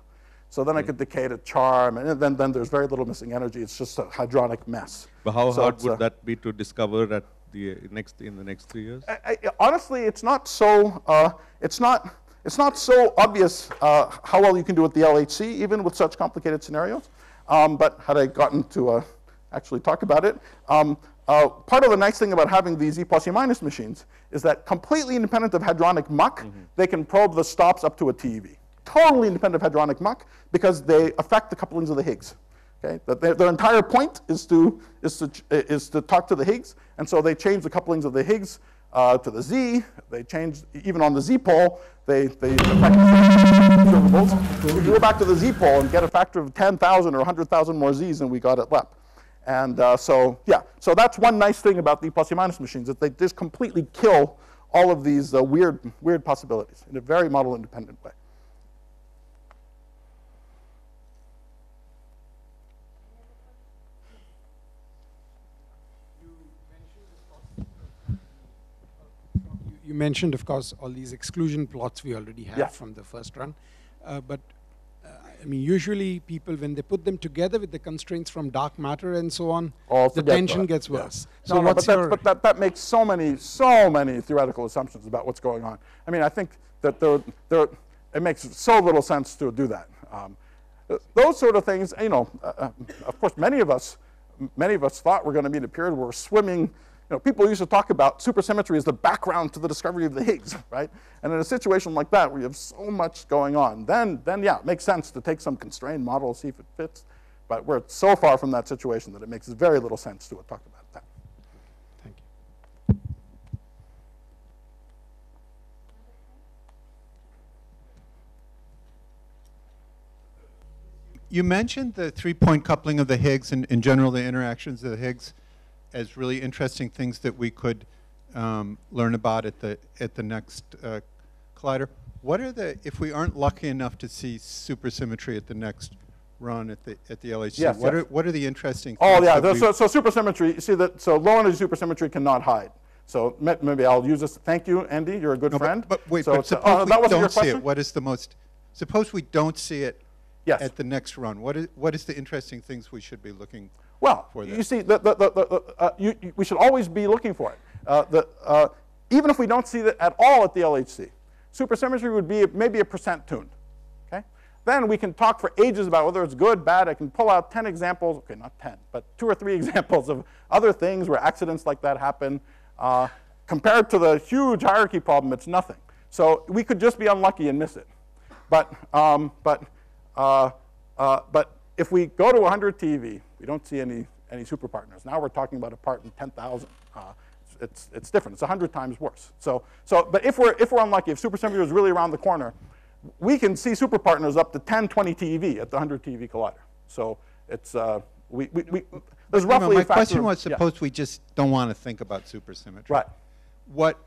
Speaker 2: So then okay. I could decay to charm, and then, then there's very little missing energy. It's just a hadronic mess.
Speaker 3: But how
Speaker 2: so
Speaker 3: hard would uh, that be to discover at the next in the next three years?
Speaker 2: I, I, honestly, it's not so. Uh, it's not. It's not so obvious uh, how well you can do with the LHC, even with such complicated scenarios. Um, but had I gotten to uh, actually talk about it, um, uh, part of the nice thing about having these E plus E minus machines is that completely independent of hadronic muck, mm -hmm. they can probe the stops up to a TeV. Totally independent of hadronic muck because they affect the couplings of the Higgs. Okay? Their, their entire point is to, is, to, is to talk to the Higgs, and so they change the couplings of the Higgs uh, to the Z. They change, even on the Z pole, they, they observables. We go back to the Z pole and get a factor of 10,000 or 100,000 more Zs than we got at LEP. And uh, so, yeah, so that's one nice thing about the plus or minus machines, that they just completely kill all of these uh, weird, weird possibilities in a very model independent way.
Speaker 4: You mentioned, of course, all these exclusion plots we already have
Speaker 2: yeah.
Speaker 4: from the first run. Uh, but I mean, usually people, when they put them together with the constraints from dark matter and so on, the tension gets worse.
Speaker 2: Yeah. So no, no, but, that, but that, that makes so many, so many theoretical assumptions about what's going on. I mean, I think that there, there, it makes so little sense to do that. Um, those sort of things, you know, uh, uh of course, many of us, many of us thought we're going to be in a period where we're swimming know, people used to talk about supersymmetry as the background to the discovery of the Higgs, right? And in a situation like that, where you have so much going on, then, then yeah, it makes sense to take some constrained model, see if it fits. But we're so far from that situation that it makes very little sense to talk about that.
Speaker 4: Thank you.
Speaker 5: You mentioned the three-point coupling of the Higgs and in general the interactions of the Higgs as really interesting things that we could um, learn about at the at the next uh, collider. What are the if we aren't lucky enough to see supersymmetry at the next run at the at the LHC?
Speaker 2: Yes,
Speaker 5: what
Speaker 2: yes.
Speaker 5: are what are the interesting?
Speaker 2: Oh yeah, so so supersymmetry. You see that so low energy supersymmetry cannot hide. So maybe I'll use this. Thank you, Andy. You're a good
Speaker 5: no,
Speaker 2: friend.
Speaker 5: But, but wait,
Speaker 2: so
Speaker 5: but suppose
Speaker 2: uh,
Speaker 5: we don't see it. What is the most? Suppose we don't see it
Speaker 2: yes.
Speaker 5: at the next run. What is what is the interesting things we should be looking?
Speaker 2: Well, you see, the, the, the, uh, you, you, we should always be looking for it. Uh, uh, even if we don't see it at all at the LHC, supersymmetry would be maybe a percent tuned. Okay? then we can talk for ages about whether it's good, bad. I can pull out 10 examples, okay, not 10, but two or three examples of other things where accidents like that happen. Uh, compared to the huge hierarchy problem, it's nothing. So we could just be unlucky and miss it. But, um, but, uh, uh, but if we go to 100 TeV, we don't see any, any super partners. Now we're talking about a part in 10,000. Uh, it's, it's different. It's 100 times worse. So, so, but if we're, if we're unlucky, if supersymmetry is really around the corner, we can see super partners up to 10, 20 TeV at the 100 TeV collider. So it's, uh, we, we, we, there's roughly
Speaker 5: my question was,
Speaker 2: yeah.
Speaker 5: suppose we just don't want to think about supersymmetry.
Speaker 2: Right.
Speaker 5: What,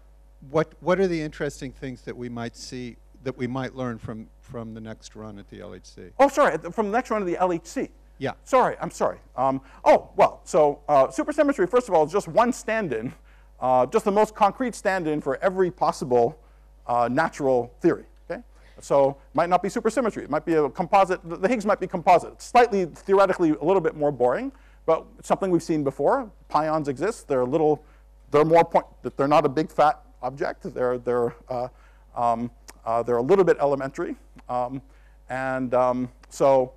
Speaker 5: what, what are the interesting things that we might see, that we might learn from, from the next run at the LHC?
Speaker 2: Oh, sorry, from the next run to the LHC.
Speaker 5: Yeah.
Speaker 2: Sorry, I'm sorry. Um, oh, well, so uh, supersymmetry, first of all, is just one stand-in, uh, just the most concrete stand-in for every possible uh, natural theory. Okay? So it might not be supersymmetry. It might be a composite. The Higgs might be composite. It's slightly, theoretically, a little bit more boring, but something we've seen before. Pions exist. They're a little, they're more point, they're not a big fat object. They're, they're, uh, um, uh, they're a little bit elementary. Um, and um, so,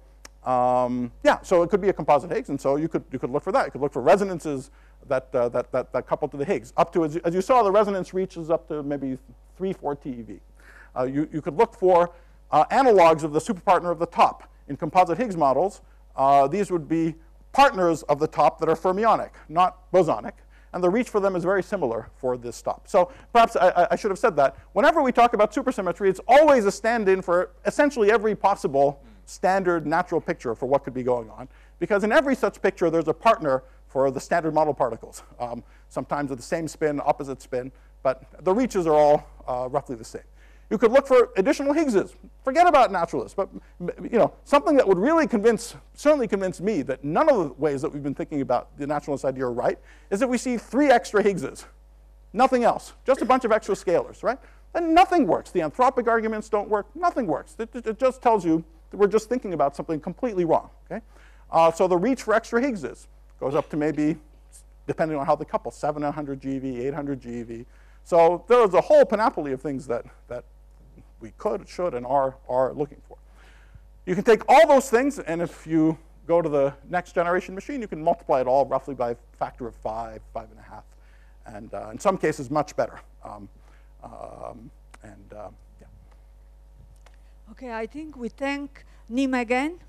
Speaker 2: um, yeah, so it could be a composite Higgs, and so you could, you could look for that. You could look for resonances that, uh, that, that, that couple to the Higgs. Up to, as you, as you saw, the resonance reaches up to maybe 3, 4 TeV. Uh, you, you could look for uh, analogs of the superpartner of the top. In composite Higgs models, uh, these would be partners of the top that are fermionic, not bosonic. And the reach for them is very similar for this top. So perhaps I, I- I should have said that. Whenever we talk about supersymmetry, it's always a stand-in for essentially every possible standard natural picture for what could be going on. Because in every such picture, there's a partner for the standard model particles. Um, sometimes with the same spin, opposite spin, but the reaches are all uh, roughly the same. You could look for additional Higgses. Forget about naturalness, but you know something that would really convince, certainly convince me that none of the ways that we've been thinking about the naturalist idea are right, is if we see three extra Higgses, nothing else, just a bunch of extra scalars, right? And nothing works. The anthropic arguments don't work. Nothing works. It, it- just tells you that we're just thinking about something completely wrong. Okay? Uh, so the reach for extra Higgses goes up to maybe, depending on how they couple, 700 GeV, 800 GeV. So there is a whole panoply of things that, that we could, should, and are, are looking for. You can take all those things, and if you go to the next generation machine, you can multiply it all roughly by a factor of five, five and a half, and uh, in some cases, much better. Um, um, and yeah.
Speaker 1: Okay, I think we thank Nima again.